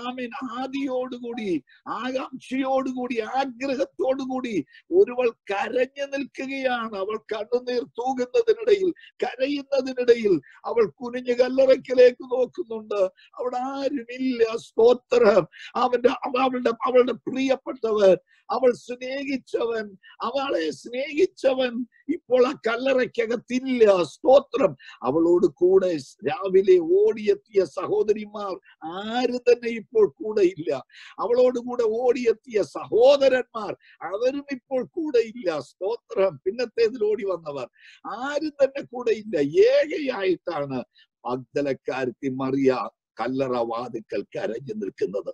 ആമീൻ ആദിയോടുകൂടി ആകാംക്ഷയോടുകൂടി ആഗ്രഹത്തോടുകൂടി ഒരുവൾ കരഞ്ഞു നിൽക്കുകയാണ്. അവൾ കണ്ണുനീർ തൂകുന്നതിനിടയിൽ കരയുന്നതിനിടയിൽ അവൾ കുനിഞ്ഞു കല്ലറയ്ക്കിലേക്ക് നോക്കുന്നുണ്ട്. അവിടെ ആരുമില്ല സ്തോത്രം അവന്റെ അവളുടെ അവളുടെ പ്രിയപ്പെട്ടവൻ അവൾ സ്നേഹിച്ചവൻ അവളെ സ്നേഹിച്ചവൻ ഇപ്പോൾ ആ കല്ലറയ്ക്കകത്തില്ല. സ്തോത്രം. അവളോട് കൂടെ രാവിലെ ഓടിയെത്തിയ സഹോദരിമാർ ആര് തന്നെ ഇപ്പോൾ കൂടെ ഇല്ല. അവളോട് കൂടെ ഓടിയെത്തിയ സഹോദരന്മാർ അവരും ഇപ്പോൾ കൂടെ ഇല്ല. സ്തോത്രം. പിന്നത്തേതിൽ ഓടി വന്നവർ ആരും തന്നെ കൂടെ ഇല്ല. ഏകയായിട്ടാണ് മഗ്ദലക്കാരത്തി മറിയ കല്ലറ വാതുക്കൽ കരഞ്ഞു നിൽക്കുന്നത്.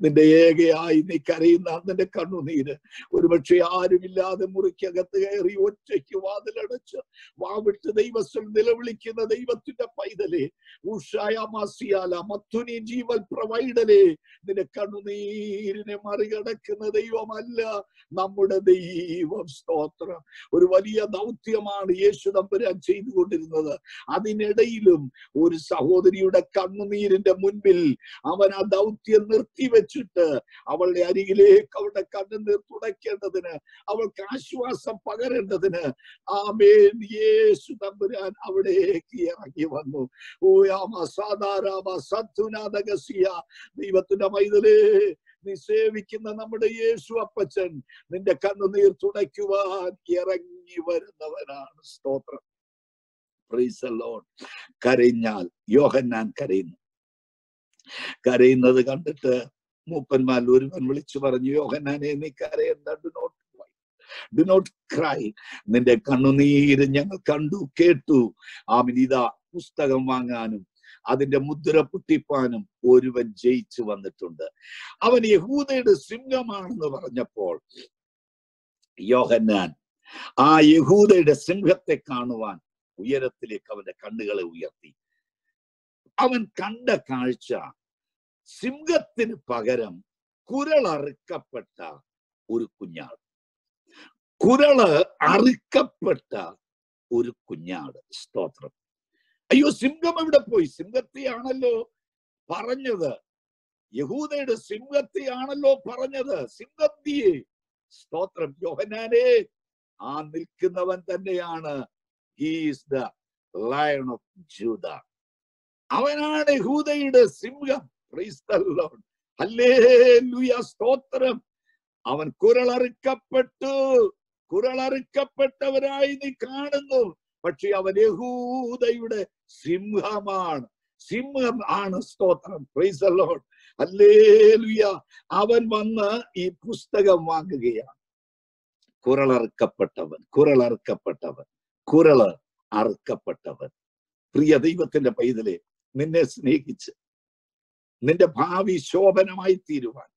നിന്റെ ഏകയായി നീ കരയുന്ന നിന്റെ കണ്ണുനീര്. ഒരുപക്ഷെ ആരുമില്ലാതെ മുറിക്കകത്ത് കയറി ഒറ്റയ്ക്ക് വാതിലടച്ച് വാവിട്ട് ദൈവസ്വം നിലവിളിക്കുന്ന ദൈവത്തിന്റെ പൈതലെ ഉഷായാമാസിയാല മത്തുനി ജീവൽ പ്രവൈഡലെ നിന്റെ കണ്ണുനീരിനെ മറികടക്കുന്ന ദൈവമല്ല നമ്മുടെ ദൈവം. സ്തോത്രം. ഒരു വലിയ ദൗത്യമാണ് യേശു തമ്പുരാൻ ചെയ്തുകൊണ്ടിരുന്നത്. അതിനിടയിലും ഒരു സഹോദരിയുടെ കണ്ണുനീരിന്റെ മുൻപിൽ അവൻ ആ ദൗത്യം നിർത്തിവെച്ചിട്ട് അവളുടെ അരികിലേക്ക് അവളുടെ കണ്ണുനീർ തുടയ്ക്കേണ്ടതിന് അവൾക്ക് ആശ്വാസം പകരേണ്ടതിന് ആമേൻ. യേശു തമ്പുരാൻ അവിടേക്ക് ഇറങ്ങി വന്നു. ഓ യാമ സാധാരാമ സത്തുനാഥകസിയ ദൈവത്തിന്റെ മൈതലേ നീ സേവിക്കുന്ന നമ്മുടെ യേശു അപ്പച്ചൻ നിന്റെ കണ്ണുനീർ തുടയ്ക്കുവാൻ ഇറങ്ങി വരുന്നവനാണ് സ്തോത്രം. കരഞ്ഞാൽ യോഹന്നാൻ കരയുന്നു. കരയുന്നത് കണ്ടിട്ട് മൂപ്പന്മാരിൽ ഒരുവൻ വിളിച്ചു പറഞ്ഞു യോഹനാനെ നീ കരയണ്ട. ഡു നോട്ട് ക്രൈ നിന്റെ കണ്ണുനീര് ഞങ്ങൾ കണ്ടു കേട്ടു. ആ ഇതാ പുസ്തകം വാങ്ങാനും അതിന്റെ മുദ്ര പൊട്ടിപ്പാനും ഒരുവൻ ജയിച്ചു വന്നിട്ടുണ്ട്. അവൻ യഹൂദയുടെ സിംഹമാണെന്ന് പറഞ്ഞപ്പോൾ യോഹന്നാൻ ആ യഹൂദയുടെ സിംഹത്തെ കാണുവാൻ ഉയരത്തിലേക്ക് അവന്റെ കണ്ണുകളെ ഉയർത്തി. അവൻ കണ്ട കാഴ്ച സിംഹത്തിന് പകരം കുരളറുക്കപ്പെട്ട ഒരു കുഞ്ഞാട്. കുരൾ അറുക്കപ്പെട്ട ഒരു കുഞ്ഞാട്. സ്തോത്രം. അയ്യോ സിംഹം എവിടെ പോയി? സിംഹത്തെയാണല്ലോ പറഞ്ഞത്. യഹൂദയുടെ സിംഹത്തെയാണല്ലോ പറഞ്ഞത്. സിംഹത്തിയെ സ്തോത്രം. യോഹനാനെ ആ നിൽക്കുന്നവൻ തന്നെയാണ്. ഹീസ് ദ ലയൺ ഓഫ് ജൂത അവനാണ് യഹൂദയുടെ സിംഹം. സ്തോത്രം. അവൻ കുരളറുക്കപ്പെട്ടു. കുരളറുക്കപ്പെട്ടവരായി നീ കാണുന്നു. പക്ഷെ അവൻ യഹൂദയുടെ സിംഹമാണ്. സിംഹം ആണ് സ്തോത്രം. Price the Lord. ഹല്ലേലൂയ അവൻ വന്ന് ഈ പുസ്തകം വാങ്ങുകയാണ്. കുരളറുക്കപ്പെട്ടവൻ കുരളറുക്കപ്പെട്ടവൻ കുരൾ അറുക്കപ്പെട്ടവൻ പ്രിയ ദൈവത്തിന്റെ പൈതലെ നിന്നെ സ്നേഹിച്ച് നിന്റെ ഭാവി ശോഭനമായി തീരുവാൻ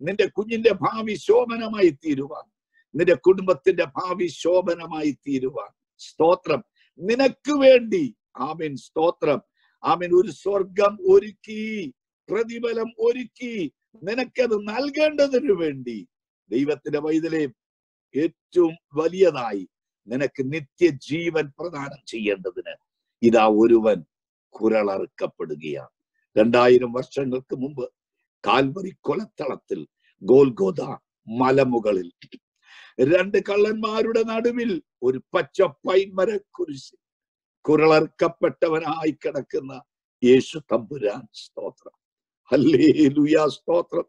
നിന്റെ കുഞ്ഞിന്റെ ഭാവി ശോഭനമായി തീരുവാൻ നിന്റെ കുടുംബത്തിന്റെ ഭാവി ശോഭനമായി തീരുവാൻ. സ്തോത്രം. നിനക്ക് വേണ്ടി ആമീൻ സ്തോത്രം. ആമീൻ ഒരു സ്വർഗം ഒരുക്കി പ്രതിഫലം ഒരുക്കി നിനക്കത് നൽകേണ്ടതിനു വേണ്ടി ദൈവത്തിന്റെ വൈതലെ ഏറ്റവും വലിയതായി നിനക്ക് നിത്യജീവൻ പ്രദാനം ചെയ്യേണ്ടതിന് ഇതാ ഒരുവൻ കുരളറുക്കപ്പെടുകയാണ്. രണ്ടായിരം വർഷങ്ങൾക്ക് മുമ്പ് കാൽവരി കൊലത്തളത്തിൽ ഗോൽഗോദ മലമുകളിൽ രണ്ട് കള്ളന്മാരുടെ നടുവിൽ ഒരു പച്ച പൈൻമര കുരിശ് കുരളർക്കപ്പെട്ടവനായി കിടക്കുന്ന യേശു തമ്പുരാൻ സ്തോത്രം. ഹല്ലേലുയാ സ്തോത്രം.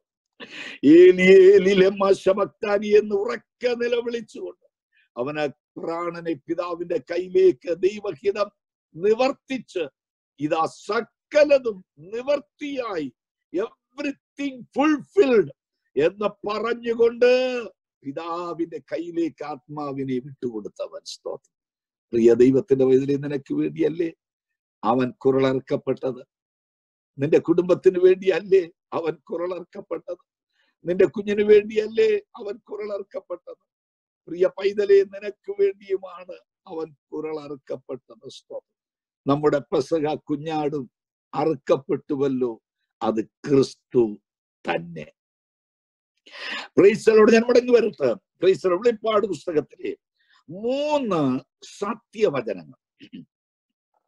ഏലിയേലിലെ ശമക്താനി എന്ന് ഉറക്ക നിലവിളിച്ചുകൊണ്ട് അവനെ പ്രാണനെ പിതാവിന്റെ കയ്യിലേക്ക് ദൈവഹിതം നിവർത്തിച്ച് ഇതാ സകലതും നിവർത്തിയായി. എവ്രിത്തിങ് ഫുൾഫിൽഡ് എന്ന് പറഞ്ഞുകൊണ്ട് പിതാവിന്റെ കയ്യിലേക്ക് ആത്മാവിനെ വിട്ടുകൊടുത്തവൻ സ്തോത്രം. പ്രിയ ദൈവത്തിന്റെ വയതിലെ നിനക്ക് വേണ്ടിയല്ലേ അവൻ കുരളർക്കപ്പെട്ടത് നിന്റെ കുടുംബത്തിന് വേണ്ടിയല്ലേ അവൻ കുരളർക്കപ്പെട്ടത് നിന്റെ കുഞ്ഞിന് വേണ്ടിയല്ലേ അവൻ കുരളർക്കപ്പെട്ടത് പ്രിയ പൈതലെ നിനക്ക് വേണ്ടിയുമാണ് അവൻ കുരളർക്കപ്പെട്ടത് സ്തോത്രം. നമ്മുടെ പെസക കുഞ്ഞാടും അറുക്കപ്പെട്ടുവല്ലോ. അത് ക്രിസ്തു തന്നെ. പ്രൈസലോട് ഞാൻ മടങ്ങി വരട്ടെ പ്രൈസലോ വെളിപ്പാട് പുസ്തകത്തിലെ മൂന്ന് സത്യവചനങ്ങൾ.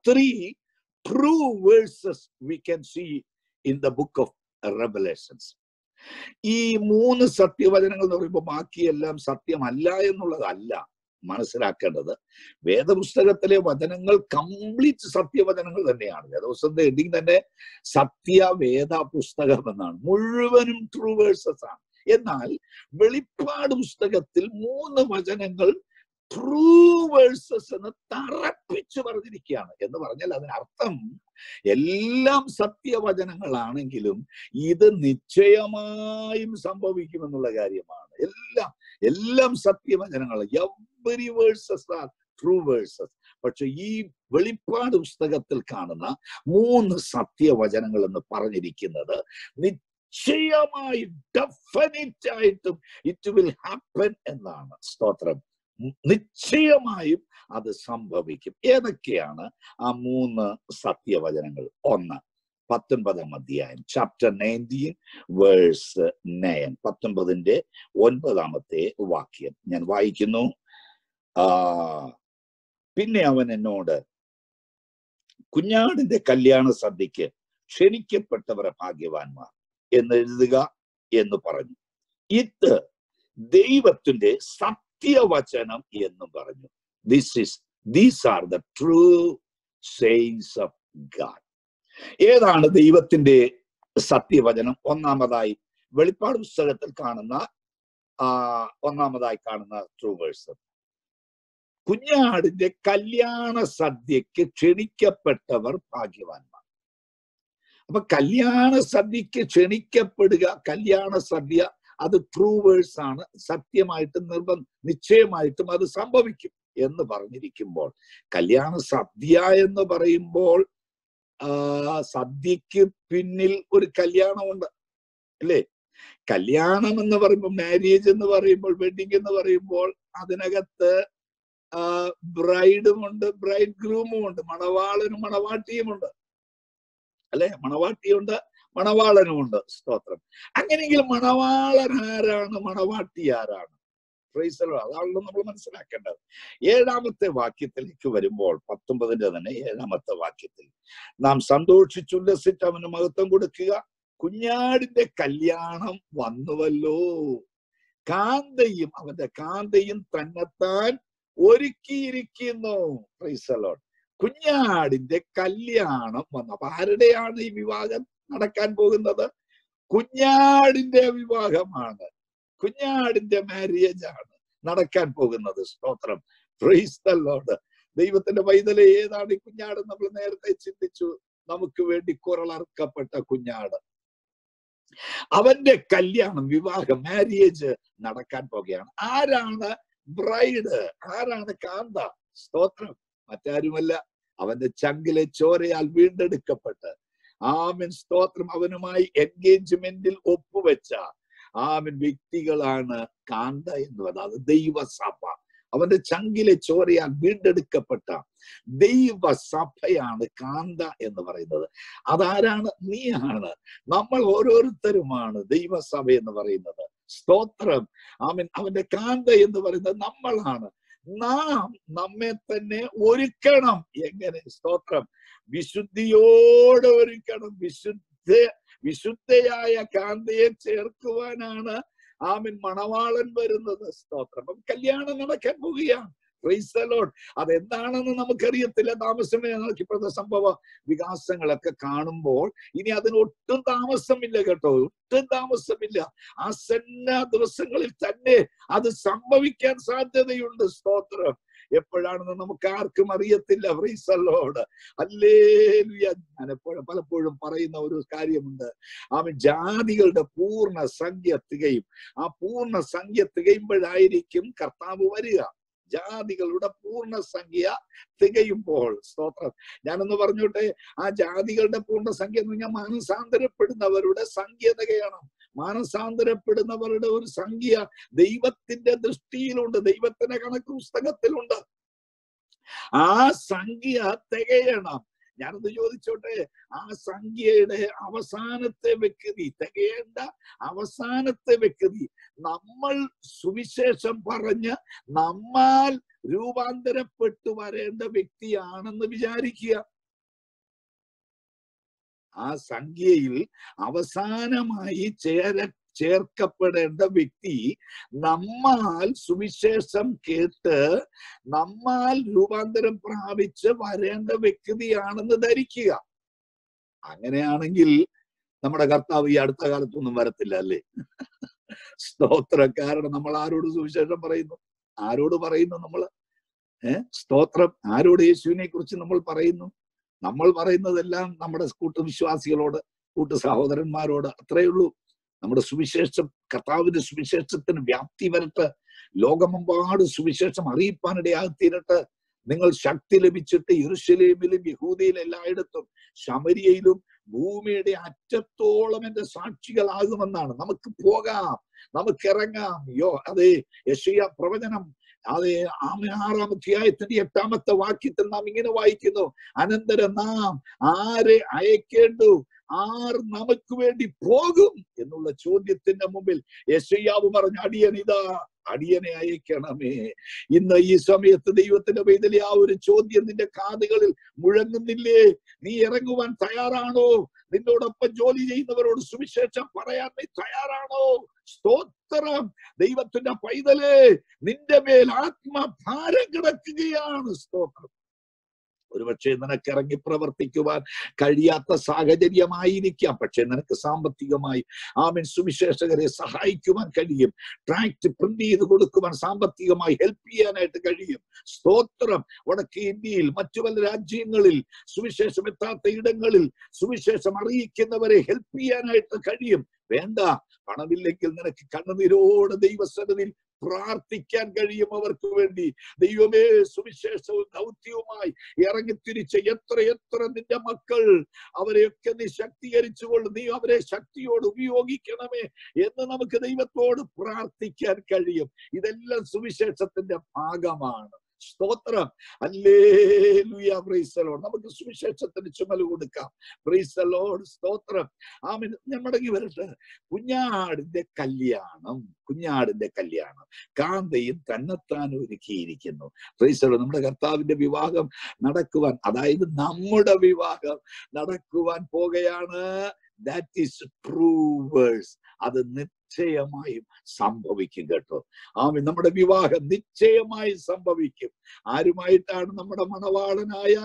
Three true verses we can see in the book of revelations ഈ മൂന്ന് സത്യവചനങ്ങൾ എന്ന് പറയുമ്പോൾ ബാക്കിയെല്ലാം സത്യമല്ല എന്നുള്ളതല്ല. മനസ്സിലാക്കേണ്ടത് വേദപുസ്തകത്തിലെ വചനങ്ങൾ കംപ്ലീറ്റ് സത്യവചനങ്ങൾ തന്നെയാണ്. വേദപുസ്തകത്തിന്റെ എഡിങ് തന്നെ സത്യവേദ പുസ്തകം എന്നാണ്. മുഴുവനും ട്രൂ വേഴ്സസ് ആണ്. എന്നാൽ വെളിപ്പാട് പുസ്തകത്തിൽ മൂന്ന് വചനങ്ങൾ ട്രൂ വേഴ്സസ് എന്ന് തറപ്പിച്ചു പറഞ്ഞിരിക്കുകയാണ്. എന്ന് പറഞ്ഞാൽ അതിനർത്ഥം എല്ലാം സത്യവചനങ്ങളാണെങ്കിലും ഇത് നിശ്ചയമായും സംഭവിക്കുമെന്നുള്ള കാര്യമാണ്. എല്ലാം എല്ലാം സത്യവചനങ്ങൾ. Every verses are true verses പക്ഷെ ഈ വെളിപ്പാട് പുസ്തകത്തിൽ കാണുന്ന മൂന്ന് സത്യവചനങ്ങൾ എന്ന് പറഞ്ഞിരിക്കുന്നത് നിശ്ചയമായി ഡെഫിനറ്റ് ആയിട്ടും ഇറ്റ് വിൽ ഹാപ്പൻ എന്നാണ് സ്തോത്രം. നിശ്ചയമായും അത് സംഭവിക്കും. ഏതൊക്കെയാണ് ആ മൂന്ന് സത്യവചനങ്ങൾ? ഒന്ന് പത്തൊൻപതാം അധ്യായം ചാപ്റ്റർ നയന്റീൻ വേഴ്സ് നയൻ പത്തൊൻപതിന്റെ ഒൻപതാമത്തെ വാക്യം ഞാൻ വായിക്കുന്നു. ആ പിന്നെ അവൻ എന്നോട് കുഞ്ഞാടിന്റെ കല്യാണ സദ്യക്ക് ക്ഷണിക്കപ്പെട്ടവരെ ഭാഗ്യവാന്മാർ എന്ന് എഴുതുക എന്ന് പറഞ്ഞു. ഇത് ദൈവത്തിന്റെ സത്യവചനം എന്ന് പറഞ്ഞു. This is these are the true sayings of God ഏതാണ് ദൈവത്തിന്റെ സത്യവചനം? ഒന്നാമതായി വെളിപ്പാട് പുസ്തകത്തിൽ കാണുന്ന ഒന്നാമതായി കാണുന്ന ട്രൂ വേഴ്സ് കുഞ്ഞാടിന്റെ കല്യാണ സദ്യക്ക് ക്ഷണിക്കപ്പെട്ടവർ ഭാഗ്യവാന്മാർ. അപ്പൊ കല്യാണ സദ്യക്ക് ക്ഷണിക്കപ്പെടുക കല്യാണ സദ്യ അത് ട്രൂ വേഴ്സ് ആണ്. സത്യമായിട്ടും നിർബന്ധ നിശ്ചയമായിട്ടും അത് സംഭവിക്കും എന്ന് പറഞ്ഞിരിക്കുമ്പോൾ കല്യാണ സദ്യ എന്ന് പറയുമ്പോൾ സദ്യക്ക് പിന്നിൽ ഒരു കല്യാണമുണ്ട് അല്ലേ? കല്യാണം എന്ന് പറയുമ്പോൾ മാരേജ് എന്ന് പറയുമ്പോൾ വെഡിങ് എന്ന് പറയുമ്പോൾ അതിനകത്ത് ബ്രൈഡുമുണ്ട് ബ്രൈഡ് ഗ്രൂമും ഉണ്ട് മണവാളനും മണവാട്ടിയുമുണ്ട് അല്ലെ? മണവാട്ടിയുണ്ട് മണവാളനുമുണ്ട്. സ്തോത്രം. അങ്ങനെയെങ്കിൽ മണവാളൻ ആരാണ്? മണവാട്ടി ആരാണ്? അതാണല്ലോ നമ്മൾ മനസ്സിലാക്കേണ്ടത്. ഏഴാമത്തെ വാക്യത്തിലേക്ക് വരുമ്പോൾ പത്തൊമ്പതിന്റെ തന്നെ ഏഴാമത്തെ വാക്യത്തിൽ നാം സന്തോഷിച്ചുല്ലസിച്ച് അവന് മഹത്വം കൊടുക്കുക. കുഞ്ഞാടിന്റെ കല്യാണം വന്നുവല്ലോ. കാന്തയും അവന്റെ കാന്തയും തന്നെത്താൻ ഒരുക്കിയിരിക്കുന്നു. കുഞ്ഞാടിന്റെ കല്യാണം വന്നു. അപ്പൊ ആരുടെയാണ് ഈ വിവാഹം? നടക്കാൻ പോകുന്നത്? കുഞ്ഞാടിന്റെ വിവാഹമാണ്. കുഞ്ഞാടിന്റെ മാരേജ് ആണ് നടക്കാൻ പോകുന്നത്. സ്തോത്രം. ഫ്രൈസ്തല്ലോട് ദൈവത്തിന്റെ പൈതലെ ഏതാണ് ഈ കുഞ്ഞാട് നമ്മൾ നേരത്തെ ചിന്തിച്ചു? നമുക്ക് വേണ്ടി കുറളർക്കപ്പെട്ട കുഞ്ഞാട്. അവന്റെ കല്യാണം വിവാഹം മാരേജ് നടക്കാൻ പോകുകയാണ്. ആരാണ് ബ്രൈഡ് ആരാണ് കാന്ത? സ്തോത്രം. മറ്റാരുമല്ല. അവന്റെ ചങ്കിലെ ചോരയാൽ വീണ്ടെടുക്കപ്പെട്ട് ആമിൻ സ്തോത്രം അവനുമായി എൻഗേജ്മെന്റിൽ ഒപ്പുവെച്ച. ആമിൻ വ്യക്തികളാണ് കാന്ത എന്ന് പറയുന്നത് ദൈവസഭ. അവന്റെ ചങ്കിലെ ചോരയാൽ വീണ്ടെടുക്കപ്പെട്ട ദൈവസഭയാണ് കാന്ത എന്ന് പറയുന്നത്. അതാരാണ്? നീയാണ്. നമ്മൾ ഓരോരുത്തരുമാണ് ദൈവസഭ എന്ന് പറയുന്നത്. സ്തോത്രം. ആമൻ. അവന്റെ കാന്ത എന്ന് പറയുന്നത് നമ്മളാണ്. നാം നമ്മെ തന്നെ ഒരുക്കണം. എങ്ങനെ? സ്തോത്രം. വിശുദ്ധിയോട് ഒരുക്കണം. വിശുദ്ധ വിശുദ്ധയായ കാന്തയെ ചേർക്കുവാനാണ് ആമിൻ മണവാളൻ വരുന്നത്. സ്തോത്രം. കല്യാണം നടക്കാൻ പോവുകയാണ്. അതെന്താണെന്ന് നമുക്കറിയത്തില്ല. താമസമേ നമുക്ക് സംഭവ വികാസങ്ങളൊക്കെ കാണുമ്പോൾ ഇനി അതിന് ഒട്ടും താമസമില്ല കേട്ടോ. ഒട്ടും താമസമില്ല. ആസന്ന ദിവസങ്ങളിൽ തന്നെ അത് സംഭവിക്കാൻ സാധ്യതയുണ്ട്. സ്തോത്രം. എപ്പോഴാണെന്ന് നമുക്ക് ആർക്കും അറിയത്തില്ല ഫ്രീസല്ലോട് അല്ലേ ഞാൻ എപ്പോഴും പലപ്പോഴും പറയുന്ന ഒരു കാര്യമുണ്ട്. അവൻ ജാതികളുടെ പൂർണ സംഖ്യ തികയും. ആ പൂർണ സംഖ്യ തികയുമ്പോഴായിരിക്കും കർത്താവ് വരിക. ജാതികളുടെ പൂർണസംഖ്യ തികയുമ്പോൾ. സ്തോത്രം. ഞാനൊന്ന് പറഞ്ഞോട്ടെ? ആ ജാതികളുടെ പൂർണസംഖ്യ എന്ന് പറഞ്ഞാൽ മാനസാന്തരപ്പെടുന്നവരുടെ സംഖ്യ തികയണം മാനസാന്തരപ്പെടുന്നവരുടെ ഒരു സംഖ്യ ദൈവത്തിന്റെ ദൃഷ്ടിയിലുണ്ട്. ദൈവത്തിന്റെ കണക്ക് പുസ്തകത്തിലുണ്ട്. ആ സംഖ്യ തികയണം. ഞാനത് ചോദിച്ചോട്ടെ? ആ സംഖ്യയുടെ അവസാനത്തെ വ്യക്തി തികയേണ്ട അവസാനത്തെ വ്യക്തി നമ്മൾ സുവിശേഷം പറഞ്ഞ് നമ്മാൽ രൂപാന്തരപ്പെട്ടു വരേണ്ട വ്യക്തിയാണെന്ന് വിചാരിക്കുക. ആ സംഖ്യയിൽ അവസാനമായി ചേര ചേർക്കപ്പെടേണ്ട വ്യക്തി നമ്മാൽ സുവിശേഷം കേട്ട് നമ്മാൽ രൂപാന്തരം പ്രാപിച്ച് വരേണ്ട വ്യക്തിയാണെന്ന് ധരിക്കുക. അങ്ങനെയാണെങ്കിൽ നമ്മുടെ കർത്താവ് ഈ അടുത്ത കാലത്തൊന്നും വരത്തില്ല അല്ലേ? കാരണം നമ്മൾ ആരോട് സുവിശേഷം പറയുന്നു? ആരോട് പറയുന്നു നമ്മൾ? സ്തോത്രം. ആരോട് യേശുവിനെ കുറിച്ച് നമ്മൾ പറയുന്നു? നമ്മൾ പറയുന്നതെല്ലാം നമ്മുടെ കൂട്ടുവിശ്വാസികളോട് കൂട്ടു സഹോദരന്മാരോട് അത്രയേ ഉള്ളൂ. നമ്മുടെ സുവിശേഷം കർത്താവിന്റെ സുവിശേഷത്തിന് വ്യാപ്തി വരട്ടെ. ലോകമെമ്പാട് സുവിശേഷം അറിയിപ്പാനിടയാകത്തീരട്ടെ നിങ്ങൾ ശക്തി ലഭിച്ചിട്ട് യെറുശലേമിലും യഹൂദയിലും എല്ലായിടത്തും ശമരിയയിലും ഭൂമിയുടെ അറ്റത്തോളം എന്റെ സാക്ഷികളാകുമെന്നാണ്. നമുക്ക് പോകാം നമുക്ക് ഇറങ്ങാം യോ അതെ യശയ പ്രവചനം അതെ ആറാം അധ്യായത്തിന്റെ എട്ടാമത്തെ വാക്യത്തിൽ നാം ഇങ്ങനെ വായിക്കുന്നു. അനന്തരം നാം ആരെ അയക്കേണ്ടു? ആർ നമുക്ക് വേണ്ടി പോകും എന്നുള്ള ചോദ്യത്തിന്റെ മുമ്പിൽ യേശയ്യാവ് പറഞ്ഞ അടിയൻ ഇതാ. അടിയനെ അയക്കണമേ ഇന്ന് ഈ സമയത്ത് ദൈവത്തിന്റെ പൈതലി ആ ഒരു ചോദ്യം നിന്റെ കാതുകളിൽ മുഴങ്ങുന്നില്ലേ? നീ ഇറങ്ങുവാൻ തയ്യാറാണോ? നിന്നോടൊപ്പം ജോലി ചെയ്യുന്നവരോട് സുവിശേഷം പറയാൻ നീ തയ്യാറാണോ? സ്തോത്രം. ദൈവത്തിന്റെ പൈതലേ നിന്റെ മേൽ ആത്മഭാരം കിടക്കുകയാണ്. സ്തോത്രം. ഒരുപക്ഷെ നിനക്ക് ഇറങ്ങി പ്രവർത്തിക്കുവാൻ കഴിയാത്ത സാഹചര്യമായിരിക്കാം. പക്ഷെ നിനക്ക് സാമ്പത്തികമായി ആമിൻ സുവിശേഷകരെ സഹായിക്കുവാൻ കഴിയും. ട്രാക്ട് പ്രിന്റ് ചെയ്ത് കൊടുക്കുവാൻ സാമ്പത്തികമായി ഹെൽപ്പ് ചെയ്യാനായിട്ട് കഴിയും. സ്തോത്രം വടക്കേ ഇന്ത്യയിൽ മറ്റു പല രാജ്യങ്ങളിൽ സുവിശേഷം എത്താത്ത ഇടങ്ങളിൽ സുവിശേഷം അറിയിക്കുന്നവരെ ഹെൽപ്പ് ചെയ്യാനായിട്ട് കഴിയും. വേണ്ട പണമില്ലെങ്കിൽ നിനക്ക് കണ്ണുനീരോട് ദൈവസന്നിധിയിൽ പ്രാർത്ഥിക്കാൻ കഴിയും അവർക്ക് വേണ്ടി. ദൈവമേ സുവിശേഷവും ദൗത്യവുമായി ഇറങ്ങിത്തിരിച്ച എത്ര എത്ര നിന്റെ മക്കൾ അവരെയൊക്കെ നീ ശക്തീകരിച്ചുകൊണ്ട് നീ അവരെ ശക്തിയോട് ഉപയോഗിക്കണമേ എന്ന് നമുക്ക് ദൈവത്തോട് പ്രാർത്ഥിക്കാൻ കഴിയും. ഇതെല്ലാം സുവിശേഷത്തിന്റെ ഭാഗമാണ്. സ്തോത്രം. അല്ലേ നമുക്ക് സുവിശേഷത്തിന് ചുമൽ കൊടുക്കാം. പ്രൈസലോട് സ്തോത്രം. ആമിൻ. ഞാൻ മടങ്ങി വരട്ടെ. കുഞ്ഞാടിന്റെ കല്യാണം കുഞ്ഞാടിന്റെ കല്യാണം കാന്തയും തന്നെത്താൻ ഒരുക്കിയിരിക്കുന്നു. പ്രൈസലോ നമ്മുടെ കർത്താവിന്റെ വിവാഹം നടക്കുവാൻ അതായത് നമ്മുടെ വിവാഹം നടക്കുവാൻ പോകുകയാണ് ദാറ്റ് ഈസ് പ്രൂവേഴ്സ് അത് നിശ്ചയമായും സംഭവിക്കും കേട്ടോ. ആ നമ്മുടെ വിവാഹം നിശ്ചയമായും സംഭവിക്കും. ആരുമായിട്ടാണ് നമ്മുടെ മണവാളനായ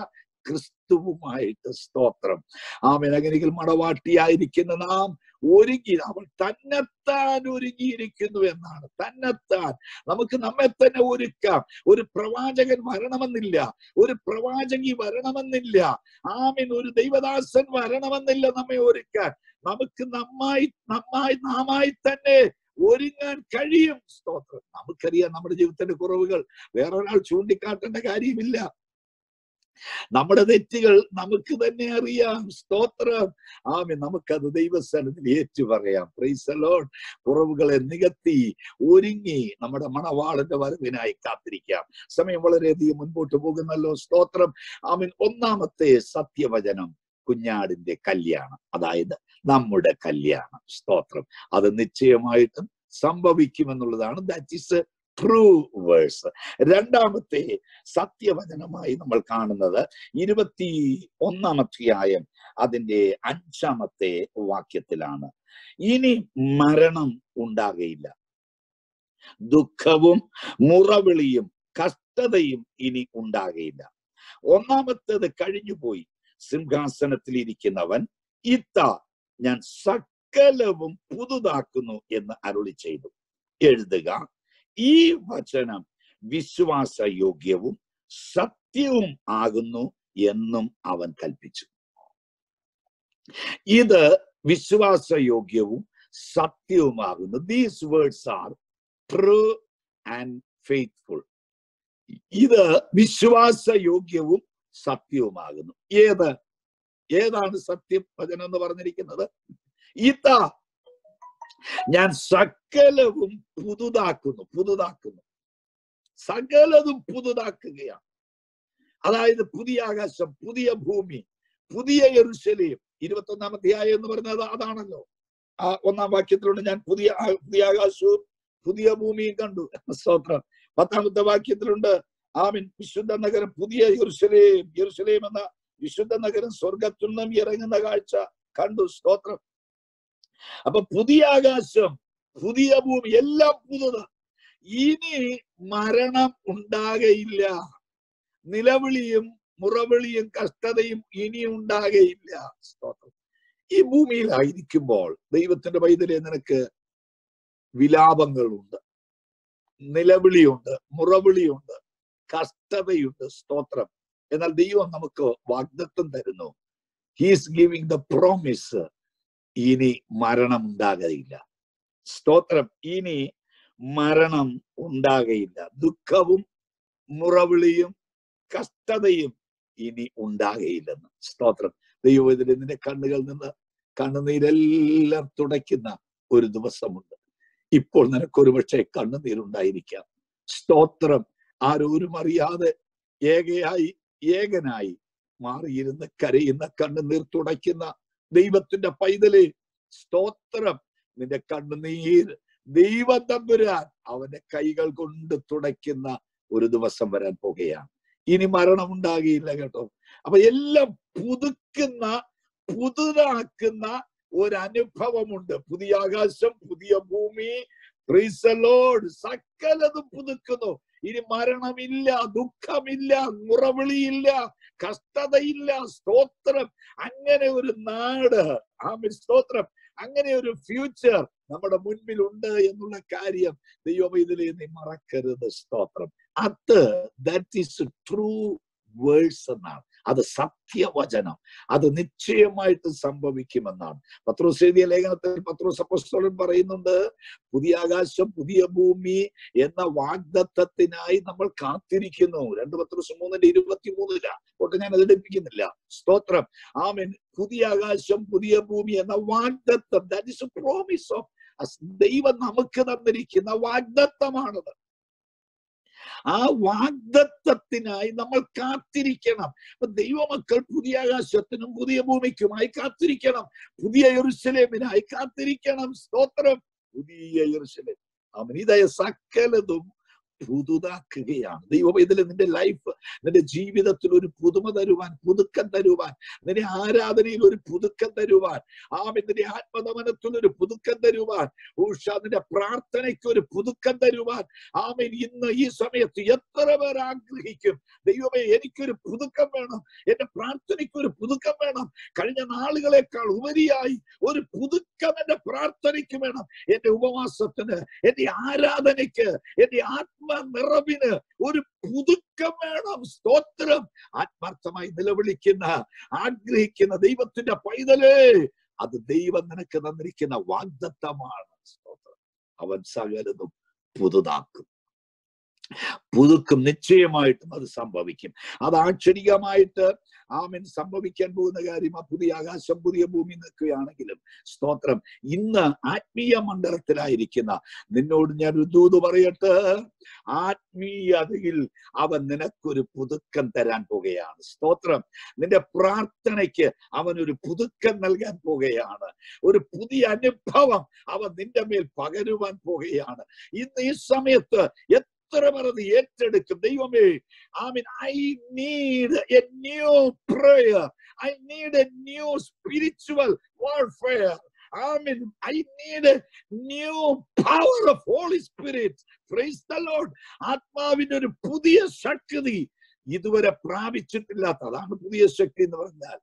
ക്രിസ്തുവുമായിട്ട് സ്തോത്രം. ആമേൻ. അങ്ങനെയെങ്കിൽ മണവാട്ടിയായിരിക്കുന്ന നാം ഒരുങ്ങി അവൾ തന്നെത്താൻ ഒരുങ്ങിയിരിക്കുന്നു എന്നാണ്. തന്നെത്താൻ. നമുക്ക് നമ്മെ തന്നെ ഒരുക്കാം. ഒരു പ്രവാചകൻ വരണമെന്നില്ല. ഒരു പ്രവാചകി വരണമെന്നില്ല. ആമിൻ. ഒരു ദൈവദാസൻ വരണമെന്നില്ല നമ്മെ ഒരുക്കാൻ. നമുക്ക് നമ്മായി നമ്മായി നാമായി തന്നെ ഒരുങ്ങാൻ കഴിയും. സ്തോത്രം. നമുക്കറിയാം നമ്മുടെ ജീവിതത്തിന്റെ കുറവുകൾ. വേറൊരാൾ ചൂണ്ടിക്കാട്ടേണ്ട കാര്യമില്ല. നമ്മുടെ തെറ്റുകൾ നമുക്ക് തന്നെ അറിയാം. സ്തോത്രം. ആമി നമുക്കത് ദൈവസ്ഥാനത്തിൽ ഏറ്റു പറയാം. പ്രൈസലോൺ കുറവുകളെ നികത്തി ഒരുങ്ങി നമ്മുടെ മണവാളന്റെ വരവിനായി കാത്തിരിക്കാം. സമയം വളരെയധികം മുൻപോട്ട് പോകുന്നല്ലോ. സ്തോത്രം. ആമീൻ. ഒന്നാമത്തെ സത്യവചനം കുഞ്ഞാടിന്റെ കല്യാണം. അതായത് നമ്മുടെ കല്യാണം. സ്തോത്രം. അത് നിശ്ചയമായിട്ടും സംഭവിക്കുമെന്നുള്ളതാണ്. ദാറ്റ് ഇസ് ട്രൂ വേഴ്സ് രണ്ടാമത്തെ സത്യവചനമായി നമ്മൾ കാണുന്നത് ഇരുപത്തി ഒന്നാം അധ്യായം അതിന്റെ അഞ്ചാമത്തെ വാക്യത്തിലാണ്. ഇനി മരണം ഉണ്ടാകയില്ല. ദുഃഖവും മുറവിളിയും കഷ്ടതയും ഇനി ഉണ്ടാകയില്ല. ഒന്നാമത്തേത് കഴിഞ്ഞുപോയി. സിംഹാസനത്തിൽ ഇരിക്കുന്നവൻ ഇത്ത ഞാൻ സകലവും പുതുതാക്കുന്നു എന്ന് അരുളി ചെയ്തു. എഴുതുക. ഈ വചനം വിശ്വാസയോഗ്യവും സത്യവും ആകുന്നു എന്നും അവൻ കൽപ്പിച്ചു. ഇത് വിശ്വാസയോഗ്യവും സത്യവുമാകുന്നു these words are true and faithful ഇത് വിശ്വാസയോഗ്യവും സത്യവുമാകുന്നു ഏത്? ഏതാണ് സത്യം വചനം എന്ന് പറഞ്ഞിരിക്കുന്നത്? ഇതാ ഞാൻ സകലവും പുതുതാക്കുന്നു പുതുതാക്കുന്നു. സകലതും പുതുതാക്കുകയാണ്. അതായത് പുതിയ ആകാശം പുതിയ ഭൂമി പുതിയ യെറുശലേം ഇരുപത്തി ഒന്നാം അധ്യായം എന്ന് പറഞ്ഞത് അതാണല്ലോ. ആ ഒന്നാം വാക്യത്തിലൂടെ ഞാൻ പുതിയ പുതിയ ആകാശവും പുതിയ ഭൂമിയും കണ്ടു. സ്തോത്രം. പത്താമത്തെ വാക്യത്തിലുണ്ട് ആമിൻ. വിശുദ്ധ നഗരം പുതിയ യെറുശലേം യെറുശലേം എന്ന വിശുദ്ധ നഗരം സ്വർഗത്തിൽ നിന്നും ഇറങ്ങുന്ന കാഴ്ച കണ്ടു. സ്തോത്രം. അപ്പൊ പുതിയ ആകാശം പുതിയ ഭൂമി എല്ലാം പുതുത്. ഇനി മരണം ഉണ്ടാകയില്ല. നിലവിളിയും മുറവിളിയും കഷ്ടതയും ഇനി ഉണ്ടാകയില്ല. സ്തോത്രം. ഈ ഭൂമിയിലായിരിക്കുമ്പോൾ ദൈവത്തിന്റെ പൈതലെ നിനക്ക് വിലാപങ്ങളുണ്ട്. നിലവിളിയുണ്ട് മുറവിളിയുണ്ട് കഷ്ടതയുണ്ട്. സ്തോത്രം. എന്നാൽ ദൈവം നമുക്ക് വാഗ്ദത്വം തരുന്നു. ഹീസ് ഗിവിംഗ് ദ പ്രോമിസ് ഇനി മരണം ഉണ്ടാകയില്ല. സ്തോത്രം. ഇനി മരണം ഉണ്ടാകയില്ല. ദുഃഖവും മുറവിളിയും കഷ്ടതയും ഇനി ഉണ്ടാകയില്ലെന്ന്. സ്തോത്രം. ദൈവത്തിന് നിന്റെ കണ്ണുകളിൽ നിന്ന് കണ്ണുനീരെല്ലാം തുടയ്ക്കുന്ന ഒരു ദിവസമുണ്ട്. ഇപ്പോൾ നിനക്ക് ഒരുപക്ഷെ കണ്ണുനീരുണ്ടായിരിക്കാം സ്തോത്രം. ആരോരും അറിയാതെ ഏകയായി ഏകനായി മാറിയിരുന്ന് കരയുന്ന കണ്ണുനീർ തുടയ്ക്കുന്ന ദൈവത്തിന്റെ പൈതലെ സ്തോത്രം. നിന്റെ കണ്ണുനീർ ദൈവം തമ്പുരാൻ അവന്റെ കൈകൾ കൊണ്ട് തുടയ്ക്കുന്ന ഒരു ദിവസം വരാൻ പോകുകയാണ്. ഇനി മരണം ഉണ്ടാകിയില്ല കേട്ടോ. അപ്പൊ എല്ലാം പുതുക്കുന്ന പുതുതാക്കുന്ന ഒരു അനുഭവമുണ്ട് പുതിയ ആകാശം പുതിയ ഭൂമി. സകലതും പുതുക്കുന്നു. ഇനി മരണമില്ല ദുഃഖമില്ല മുറവിളിയില്ല കഷ്ടതയില്ല സ്തോത്രം. അങ്ങനെ ഒരു നാട് ആ സ്തോത്രം. അങ്ങനെ ഒരു ഫ്യൂച്ചർ നമ്മുടെ മുൻപിൽ ഉണ്ട് എന്നുള്ള കാര്യം ദൈവം ഇതിലേ നീ മറക്കരുത് സ്തോത്രം. അത് ദാറ്റ് ഈസ് ട്രൂ വേഴ്സ് എന്നാണ്. അത് സത്യവചനം. അത് നിശ്ചയമായിട്ട് സംഭവിക്കുമെന്നാണ്. പത്രോസ് എഴുതിയ ലേഖനത്തിൽ പത്രോസ് അപ്പോസ്തലൻ പറയുന്നുണ്ട് പുതിയ ആകാശം പുതിയ ഭൂമി എന്ന വാഗ്ദത്തത്തിനായി നമ്മൾ കാത്തിരിക്കുന്നു. രണ്ട് പത്രോസ് മൂന്നിന്റെ ഇരുപത്തി മൂന്നില്ല ഒട്ടും ഞാൻ അത് എടുപ്പിക്കുന്നില്ല സ്തോത്രം. ആമൻ. പുതിയ ആകാശം പുതിയ ഭൂമി എന്ന വാഗ്ദത്തം ദാറ്റ് ഇസ് പ്രോമിസ് ഓഫ് ദൈവം നമുക്ക് തന്നിരിക്കുന്ന വാഗ്ദത്തമാണത്. ആ വാഗ്ദത്വത്തിനായി നമ്മൾ കാത്തിരിക്കണം. അപ്പൊ ദൈവമക്കൾ പുതിയ ആകാശത്തിനും പുതിയ ഭൂമിക്കുമായി കാത്തിരിക്കണം. പുതിയ യെറുശലേമിനായി കാത്തിരിക്കണം. സ്തോത്രം. പുതിയ യെറുശലേം അവൻ ഇതായ സകലതും പുതുതാക്കുകയാണ്. ദൈവം ഇതിൽ നിന്റെ ലൈഫ് നിന്റെ ജീവിതത്തിൽ ഒരു പുതുമ തരുവാൻ പുതുക്കം തരുവാൻ നിന്റെ ആരാധനയിൽ ഒരു പുതുക്കം തരുവാൻ ആമൻ നിന്റെ ആത്മദമനത്തിൽ ഒരു പുതുക്കം തരുവാൻ ഊഷ നിന്റെ പ്രാർത്ഥനയ്ക്ക് ഒരു പുതുക്കം തരുവാൻ. ആമൻ ഇന്ന് ഈ സമയത്ത് എത്ര പേർ ആഗ്രഹിക്കും? ദൈവമേ എനിക്കൊരു പുതുക്കം വേണം എന്റെ പ്രാർത്ഥനയ്ക്ക് ഒരു പുതുക്കം വേണം. കഴിഞ്ഞ നാളുകളെക്കാൾ ഉപരിയായി ഒരു പുതുക്കം എന്റെ പ്രാർത്ഥനയ്ക്ക് വേണം. എന്റെ ഉപവാസത്തിന് എന്റെ ആരാധനയ്ക്ക് എന്റെ ആത്മ നിറവിന് ഒരു പുതുക്കം വേണം സ്തോത്രം. ആത്മാർത്ഥമായി നിലവിളിക്കുന്ന ആഗ്രഹിക്കുന്ന ദൈവത്തിന്റെ പൈതലേ അത് ദൈവം നിനക്ക് തന്നിരിക്കുന്ന വാഗ്ദത്തമാണ് സ്തോത്രം. അവൻ സകലതും പുതുതാക്കും. പുതുക്കും നിശ്ചയമായിട്ടും അത് സംഭവിക്കും. അത് ആക്ഷരികമായിട്ട് ആമൻ സംഭവിക്കാൻ പോകുന്ന കാര്യം ആ പുതിയ ആകാശം പുതിയ ഭൂമി നിൽക്കുകയാണെങ്കിലും സ്തോത്രം. ഇന്ന് ആത്മീയ മണ്ഡലത്തിലായിരിക്കുന്ന നിന്നോട് ഞാൻ ഒരു ദൂത് പറയട്ടെ. ആത്മീയതയിൽ അവൻ നിനക്കൊരു പുതുക്കം തരാൻ പോകുകയാണ്. സ്തോത്രം. നിന്റെ പ്രാർത്ഥനയ്ക്ക് അവൻ ഒരു പുതുക്കം നൽകാൻ പോകുകയാണ്. ഒരു പുതിയ അനുഭവം അവൻ നിന്റെ മേൽ പകരുവാൻ പോകുകയാണ്. ഇന്ന് ഈ സമയത്ത് അത് ഏറ്റെടുക്കും. ദൈവമേ I mean I need a new prayer I need a new spiritual warfare I I need a new power of Holy Spirit. Praise the Lord. ആത്മാവിന്റെ ഒരു പുതിയ ശക്തി ഇതുവരെ പ്രാപിച്ചിട്ടില്ലാത്ത അതാണ് പുതിയ ശക്തി എന്ന് പറഞ്ഞാൽ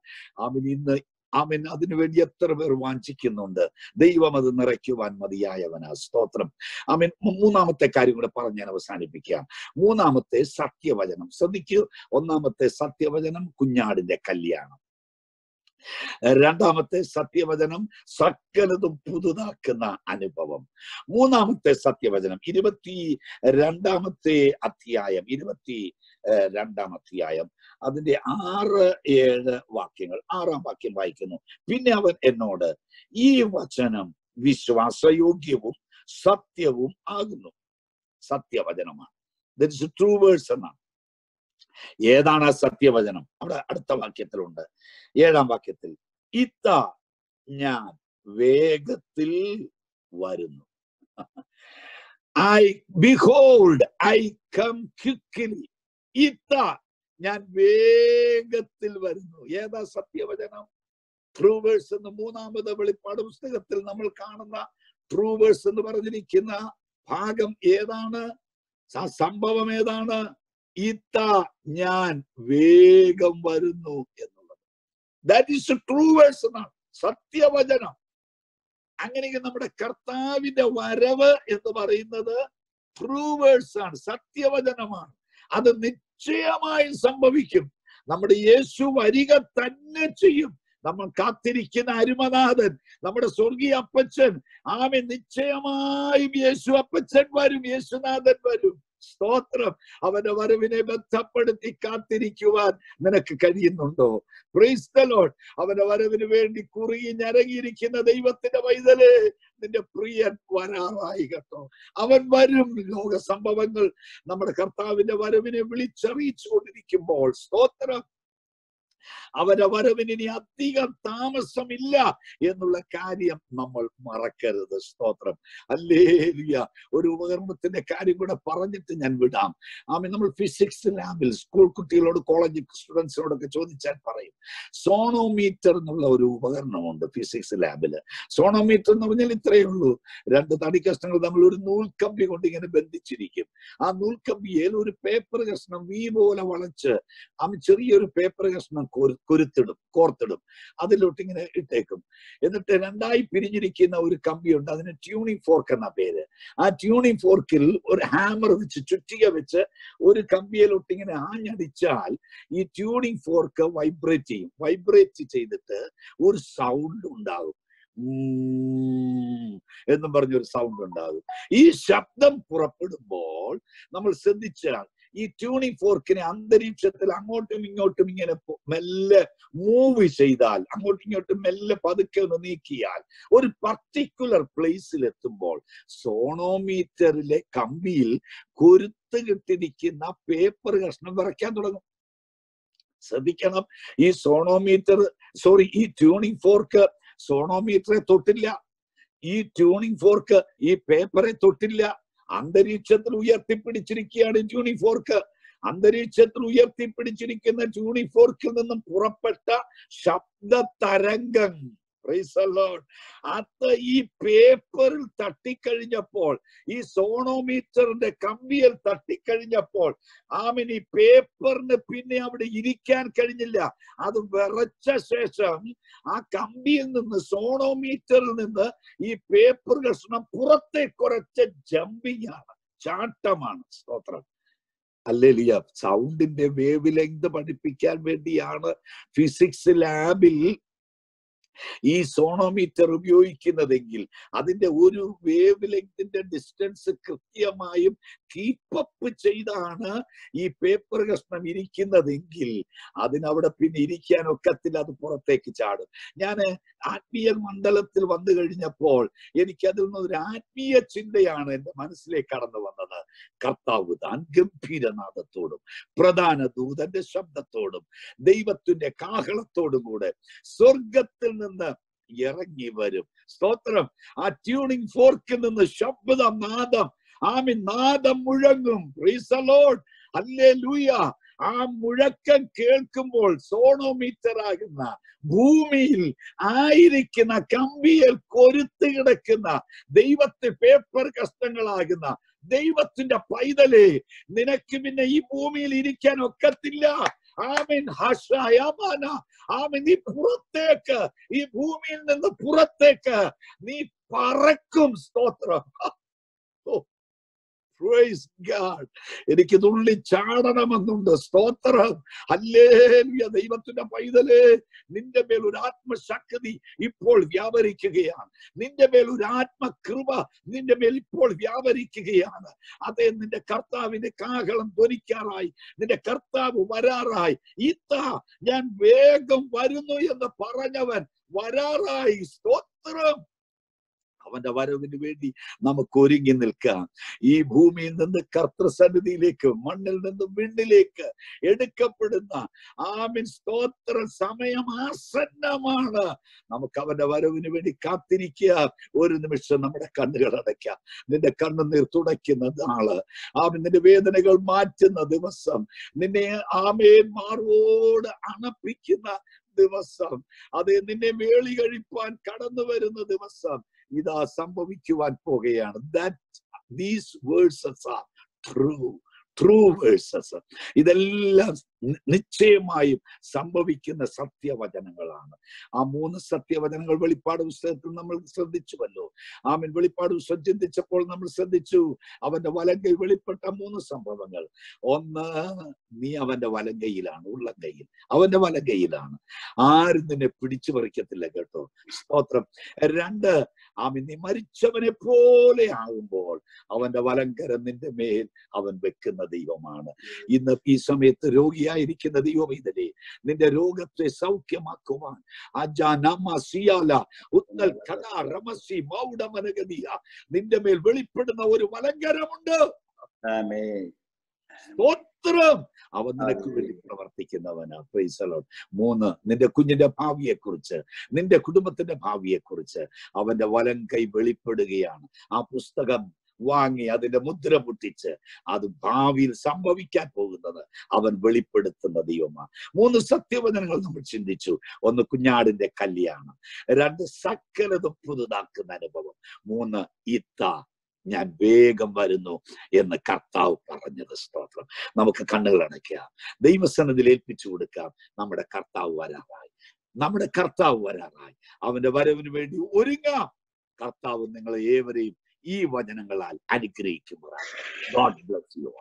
ആമിൻ ഇന്ന് ആമിൻ. അതിനുവേണ്ടി എത്ര പേർ വാഞ്ചിക്കുന്നുണ്ട്. ദൈവം അത് നിറയ്ക്കുവാൻ മതിയായവനാ. സ്തോത്രം. ആമിൻ. മൂന്നാമത്തെ കാര്യം കൂടെ പറഞ്ഞ് ഞാൻ അവസാനിപ്പിക്കാം. മൂന്നാമത്തെ സത്യവചനം. ശ്രദ്ധിക്കൂ. ഒന്നാമത്തെ സത്യവചനം കുഞ്ഞാടിന്റെ കല്യാണം. രണ്ടാമത്തെ സത്യവചനം സകലതും പുതുതാക്കുന്ന അനുഭവം. മൂന്നാമത്തെ സത്യവചനം ഇരുപത്തി രണ്ടാമത്തെ അധ്യായം ഇരുപത്തി രണ്ടാം അധ്യായം. അതിന്റെ ആറ് ഏഴ് വാക്യങ്ങൾ ആറാം വാക്യം വായിക്കുന്നു. പിന്നെ അവൻ എന്നോട് ഈ വചനം വിശ്വാസയോഗ്യവും സത്യവും ആകുന്നു. സത്യവചനമാണ്. ദറ്റ് ട്രൂ വേഴ്സ് എന്നാണ്. ഏതാണ് ആ സത്യവചനം? അവിടെ അടുത്ത വാക്യത്തിലുണ്ട്. ഏഴാം വാക്യത്തിൽ ഇത്ത ഞാൻ വേഗത്തിൽ വരുന്നു. I behold I come quickly ഇത്ത ഞാൻ വേഗത്തിൽ വരുന്നു. ഏതാ സത്യവചനം? ട്രൂവേഴ്സ് എന്ന് മൂന്നാമത് വെളിപ്പാട് പുസ്തകത്തിൽ നമ്മൾ കാണുന്ന ട്രൂവേഴ്സ് എന്ന് പറഞ്ഞിരിക്കുന്ന ഭാഗം ഏതാണ്? സംഭവം ഏതാണ്? ഇത്ത ഞാൻ വേഗം വരുന്നു എന്നുള്ളത്. ദാറ്റ് ഈസ് ട്രൂ വേഴ്സ് എന്നാണ്. സത്യവചനം. അങ്ങനെ നമ്മുടെ കർത്താവിന്റെ വരവ് എന്ന് പറയുന്നത് ട്രൂ വേഴ്സ് ആണ് സത്യവചനമാണ്. അത് നിശ്ചയമായി സംഭവിക്കും. നമ്മുടെ യേശു വരിക തന്നെ ചെയ്യും. നമ്മൾ കാത്തിരിക്കുന്ന അരുമനാഥൻ നമ്മുടെ സ്വർഗീയ അപ്പച്ചൻ ആമെ നിശ്ചയമായും യേശു അപ്പച്ചൻ വരും യേശുനാഥൻ വരും. സ്തോത്രം. അവന്റെ വരവിനെ ബന്ധപ്പെടുത്തി കാത്തിരിക്കുവാൻ നിനക്ക് കഴിയുന്നുണ്ടോ? പ്രൈസ് ദ ലോർഡ് അവന്റെ വരവിന് വേണ്ടി കുറുകി ഞരങ്ങിയിരിക്കുന്ന ദൈവത്തിന്റെ വൈതൽ നിന്റെ പ്രിയൻ വരാറായി കേട്ടോ. അവൻ വരും. ലോക സംഭവങ്ങൾ നമ്മുടെ കർത്താവിന്റെ വരവിനെ വിളിച്ചറിയിച്ചു കൊണ്ടിരിക്കുമ്പോൾ സ്തോത്രം. അവന്റെ വരവിന് ഇനി അധികം താമസമില്ല എന്നുള്ള കാര്യം നമ്മൾ മറക്കരുത്. സ്തോത്രം. അല്ലേലിയ. ഒരു ഉപകരണത്തിന്റെ കാര്യം കൂടെ പറഞ്ഞിട്ട് ഞാൻ വിടാം. ആമി നമ്മൾ ഫിസിക്സ് ലാബിൽ സ്കൂൾ കുട്ടികളോട് കോളേജ് സ്റ്റുഡൻസിനോടൊക്കെ ചോദിച്ചാൽ പറയും സോണോമീറ്റർ എന്നുള്ള ഒരു ഉപകരണമുണ്ട് ഫിസിക്സ് ലാബിൽ. സോണോമീറ്റർ എന്ന് പറഞ്ഞാൽ ഇത്രയേ ഉള്ളൂ. രണ്ട് തടി കഷ്ണങ്ങൾ തമ്മിൽ ഒരു നൂൽക്കമ്പി കൊണ്ട് ഇങ്ങനെ ബന്ധിച്ചിരിക്കും. ആ നൂൽക്കമ്പിയിൽ ഒരു പേപ്പർ കഷ്ണം വീ പോലെ വളച്ച് ആ ചെറിയൊരു പേപ്പർ കഷ്ണം കൊരുത്തിടും കോർത്തിടും. അതിലോട്ട് ഇങ്ങനെ ഇട്ടേക്കും. എന്നിട്ട് രണ്ടായി പിരിഞ്ഞിരിക്കുന്ന ഒരു കമ്പിയുണ്ട്. അതിന് ട്യൂണിംഗ് ഫോർക്ക് എന്ന പേര്. ആ ട്യൂണിംഗ് ഫോർക്കിൽ ഒരു ഹാമർ വെച്ച് ചുറ്റിക വെച്ച് ഒരു കമ്പിയിലോട്ട് ഇങ്ങനെ ആഞ്ഞടിച്ചാൽ ഈ ട്യൂണിംഗ് ഫോർക്ക് വൈബ്രേറ്റ് ചെയ്യും. വൈബ്രേറ്റ് ചെയ്തിട്ട് ഒരു സൗണ്ട് ഉണ്ടാകും. എന്നും പറഞ്ഞൊരു സൗണ്ട് ഉണ്ടാകും. ഈ ശബ്ദം പുറപ്പെടുമ്പോൾ നമ്മൾ ശ്രദ്ധിച്ചാൽ ഈ ട്യൂണിംഗ് ഫോർക്കിനെ അന്തരീക്ഷത്തിൽ അങ്ങോട്ടും ഇങ്ങോട്ടും ഇങ്ങനെ മെല്ലെ മൂവ് ചെയ്താൽ അങ്ങോട്ടും ഇങ്ങോട്ടും മെല്ലെ പതുക്കെ ഒന്ന് നീക്കിയാൽ ഒരു പർട്ടിക്കുലർ പ്ലേസിൽ എത്തുമ്പോൾ സോണോമീറ്ററിലെ കമ്പിയിൽ കൊരുത്ത് കിട്ടിരിക്കുന്ന പേപ്പർ കഷ്ണം വിറയ്ക്കാൻ തുടങ്ങും. ശ്രദ്ധിക്കണം ഈ സോണോമീറ്റർ സോറി ഈ ട്യൂണിംഗ് ഫോർക്ക് സോണോമീറ്ററെ തൊട്ടില്ല. ഈ ട്യൂണിംഗ് ഫോർക്ക് ഈ പേപ്പറെ തൊട്ടില്ല. അന്തരീക്ഷത്തിൽ ഉയർത്തിപ്പിടിച്ചിരിക്കുകയാണ് ട്യൂണിംഗ് ഫോർക്ക് അന്തരീക്ഷത്തിൽ ഉയർത്തിപ്പിടിച്ചിരിക്കുന്ന ട്യൂണിംഗ് ഫോർക്കിൽ നിന്നും പുറപ്പെട്ട ശബ്ദ തരംഗം. അത് ഈ പേപ്പറിൽ തട്ടിക്കഴിഞ്ഞപ്പോൾ ഈ സോണോമീറ്ററിന്റെ കമ്പിയിൽ തട്ടിക്കഴിഞ്ഞപ്പോൾ ആമിന് ഈ പേപ്പറിന് പിന്നെ അവിടെ ഇരിക്കാൻ കഴിഞ്ഞില്ല. അത് വിറച്ച ശേഷം ആ കമ്പിയിൽ നിന്ന് സോണോമീറ്ററിൽ നിന്ന് ഈ പേപ്പർ കഷ്ണം പുറത്തെ കുറച്ച ജമ്പിങ് ആണ് ചാട്ടമാണ്. സ്തോത്രം. അല്ലേലിയ സൗണ്ടിന്റെ വേവ് ലെങ്ത് പഠിപ്പിക്കാൻ വേണ്ടിയാണ് ഫിസിക്സ് ലാബിൽ ഈ സോണോമീറ്റർ ഉപയോഗിക്കുന്നതെങ്കിൽ അതിന്റെ ഒരു വേവ് ലെങ്തിന്റെ ഡിസ്റ്റൻസ് കൃത്യമായും കീപ്പപ്പ് ചെയ്താണ് ഈ പേപ്പർ കഷ്ണം ഇരിക്കുന്നതെങ്കിൽ അതിനവിടെ പിന്നെ ഇരിക്കാൻ അത് പുറത്തേക്ക് ചാടും. ഞാൻ ആത്മീയ മണ്ഡലത്തിൽ വന്നു കഴിഞ്ഞപ്പോൾ എനിക്ക് അതിൽ നിന്ന് ഒരു ആത്മീയ ചിന്തയാണ് എന്റെ മനസ്സിലേക്ക് കടന്നു വന്നത്. കർത്താവ് താൻ ഗംഭീരനാഥത്തോടും പ്രധാന ദൂതന്റെ ശബ്ദത്തോടും ദൈവത്തിന്റെ കാഹളത്തോടും കൂടെ സ്വർഗത്തിൽ നിന്ന് ഇറങ്ങി വരും. സ്തോത്രം. ആ ട്യൂണിംഗ് ഫോർക്കിൽ നിന്ന് ശബ്ദം നാദം. ആമി നാദം മുഴങ്ങും. അല്ലേ ലൂയ. ആ മുഴക്കം കേൾക്കുമ്പോൾ സോണോമീറ്റർ ആകുന്ന ഭൂമിയിൽ ആയിരിക്കുന്ന കമ്പിയിൽ കൊരുത്ത് കിടക്കുന്ന ദൈവത്തെ പേപ്പർ കഷ്ടങ്ങളാകുന്ന ദൈവത്തിന്റെ പൈതലേ നിനക്ക് പിന്നെ ഈ ഭൂമിയിൽ ഇരിക്കാൻ ഒക്കത്തില്ല. ആമിൻ ഹഷായമാന ആമിൻ നീ പുറത്തേക്ക് ഈ ഭൂമിയിൽ നിന്ന് പുറത്തേക്ക് നീ പറക്കും സ്തോത്രം. Praise God. എനിക്ക് തുള്ളി ചാടണമെന്നുണ്ട്. സ്തോത്രം. അല്ലേലിയ ദൈവത്തിന്റെ പൈതലേ നിന്റെ മേൽ ഒരു ആത്മശക്തി ഇപ്പോൾ വ്യാപരിക്കുകയാണ്. നിന്റെ മേൽ ഒരു ആത്മകൃപ നിന്റെ മേൽ ഇപ്പോൾ വ്യാപരിക്കുകയാണ്. അതേ നിന്റെ കർത്താവിന്റെ കാഹളം ധ്വനിക്കാറായി. നിന്റെ കർത്താവ് വരാറായി. ഇത്ത ഞാൻ വേഗം വരുന്നു എന്ന് പറഞ്ഞവൻ വരാറായി. സ്തോത്രം. അവന്റെ വരവിന് വേണ്ടി നമുക്ക് ഒരുങ്ങി നിൽക്കാം. ഈ ഭൂമിയിൽ നിന്ന് കർത്തൃസന്നിധിയിലേക്ക് മണ്ണിൽ നിന്നും വിണ്ണിലേക്ക് എടുക്കപ്പെടുന്ന ആമിൻ സ്തോത്ര സമയം ആസന്നമാണ്. നമുക്ക് അവന്റെ വരവിന് വേണ്ടി കാത്തിരിക്കുക. ഒരു നിമിഷം നമ്മുടെ കണ്ണുകൾ അടയ്ക്കാം. നിന്റെ കണ്ണുനീർ തുടയ്ക്കുന്ന നാൾ ആമിൻ നിന്റെ വേദനകൾ മാറ്റുന്ന ദിവസം. നിന്നെ ആമേൻ മാർവോട് അണപ്പിക്കുന്ന ദിവസം. അത് നിന്നെ വേളി കഴിപ്പാൻ കടന്നു വരുന്ന ദിവസം. ഇതാ സംഭവിക്കുവാൻ പോകുകയാണ്. That these verses are true true verses ഇതെല്ലാം നിശ്ചയമായും സംഭവിക്കുന്ന സത്യവചനങ്ങളാണ്. ആ മൂന്ന് സത്യവചനങ്ങൾ വെളിപ്പാട് പുസ്തകത്തിൽ നമ്മൾ ശ്രദ്ധിച്ചുവല്ലോ. ആമൻ. വെളിപ്പാട് പുസ്തകം ചിന്തിച്ചപ്പോൾ നമ്മൾ ശ്രദ്ധിച്ചു. അവന്റെ വലങ്കയിൽ വെളിപ്പെട്ട മൂന്ന് സംഭവങ്ങൾ. ഒന്ന് നീ അവന്റെ വലങ്കയിലാണ് ഉള്ളങ്കയിൽ. അവന്റെ വലങ്കയിലാണ്. ആരും നിന്നെ പിടിച്ചു പറിക്കത്തില്ല കേട്ടോ. സ്തോത്രം. രണ്ട് ആമി നീ മരിച്ചവനെ പോലെ ആകുമ്പോൾ അവന്റെ വലങ്കര നിന്റെ മേൽ അവൻ വെക്കുന്ന ദൈവമാണ്. ഇന്ന് ഈ സമയത്ത് രോഗിയായിരിക്കുന്ന ദൈവം ഇതിലെ നിന്റെ രോഗത്തെ സൗഖ്യമാക്കുവാൻ. നിന്റെ മേൽ വെളിപ്പെടുന്ന ഒരു വലങ്കരമുണ്ട്. സ്തോത്രം. അവൻ നിനക്ക് വേണ്ടി പ്രവർത്തിക്കുന്നവനാ. പ്രൈസലോൺ മൂന്ന് നിന്റെ കുഞ്ഞിന്റെ ഭാവിയെ കുറിച്ച് നിന്റെ കുടുംബത്തിന്റെ ഭാവിയെ കുറിച്ച് അവന്റെ വലം കൈ വെളിപ്പെടുകയാണ്. ആ പുസ്തകം വാങ്ങി അതിന്റെ മുദ്ര പൊട്ടിച്ച് അത് ഭാവിയിൽ സംഭവിക്കാൻ പോകുന്നത്. അവൻ വെളിപ്പെടുത്തുന്ന ദൈവമാണ്. മൂന്ന് സത്യവചനങ്ങൾ നമ്മൾ ചിന്തിച്ചു. ഒന്ന് കുഞ്ഞാടിന്റെ കല്യാണം. രണ്ട് സകലതും പുതുതാക്കുന്ന അനുഭവം. മൂന്ന് ഇത്ത ഞാൻ വേഗം വരുന്നു എന്ന് കർത്താവ് പറഞ്ഞത് സ്തോത്രം. നമുക്ക് കണ്ണുകൾ അടയ്ക്കാം. ദൈവസനത്തിൽ ഏൽപ്പിച്ചു കൊടുക്കാം. നമ്മുടെ കർത്താവ് വരാറായി. നമ്മുടെ കർത്താവ് വരാറായി. അവന്റെ വരവിന് വേണ്ടി ഒരുങ്ങാം. കർത്താവ് നിങ്ങളെ ഏവരെയും ഈ വചനങ്ങളാൽ അനുഗ്രഹിക്കുമ്പോഴാണ് ഗോഡ് ബ്ലസ് യു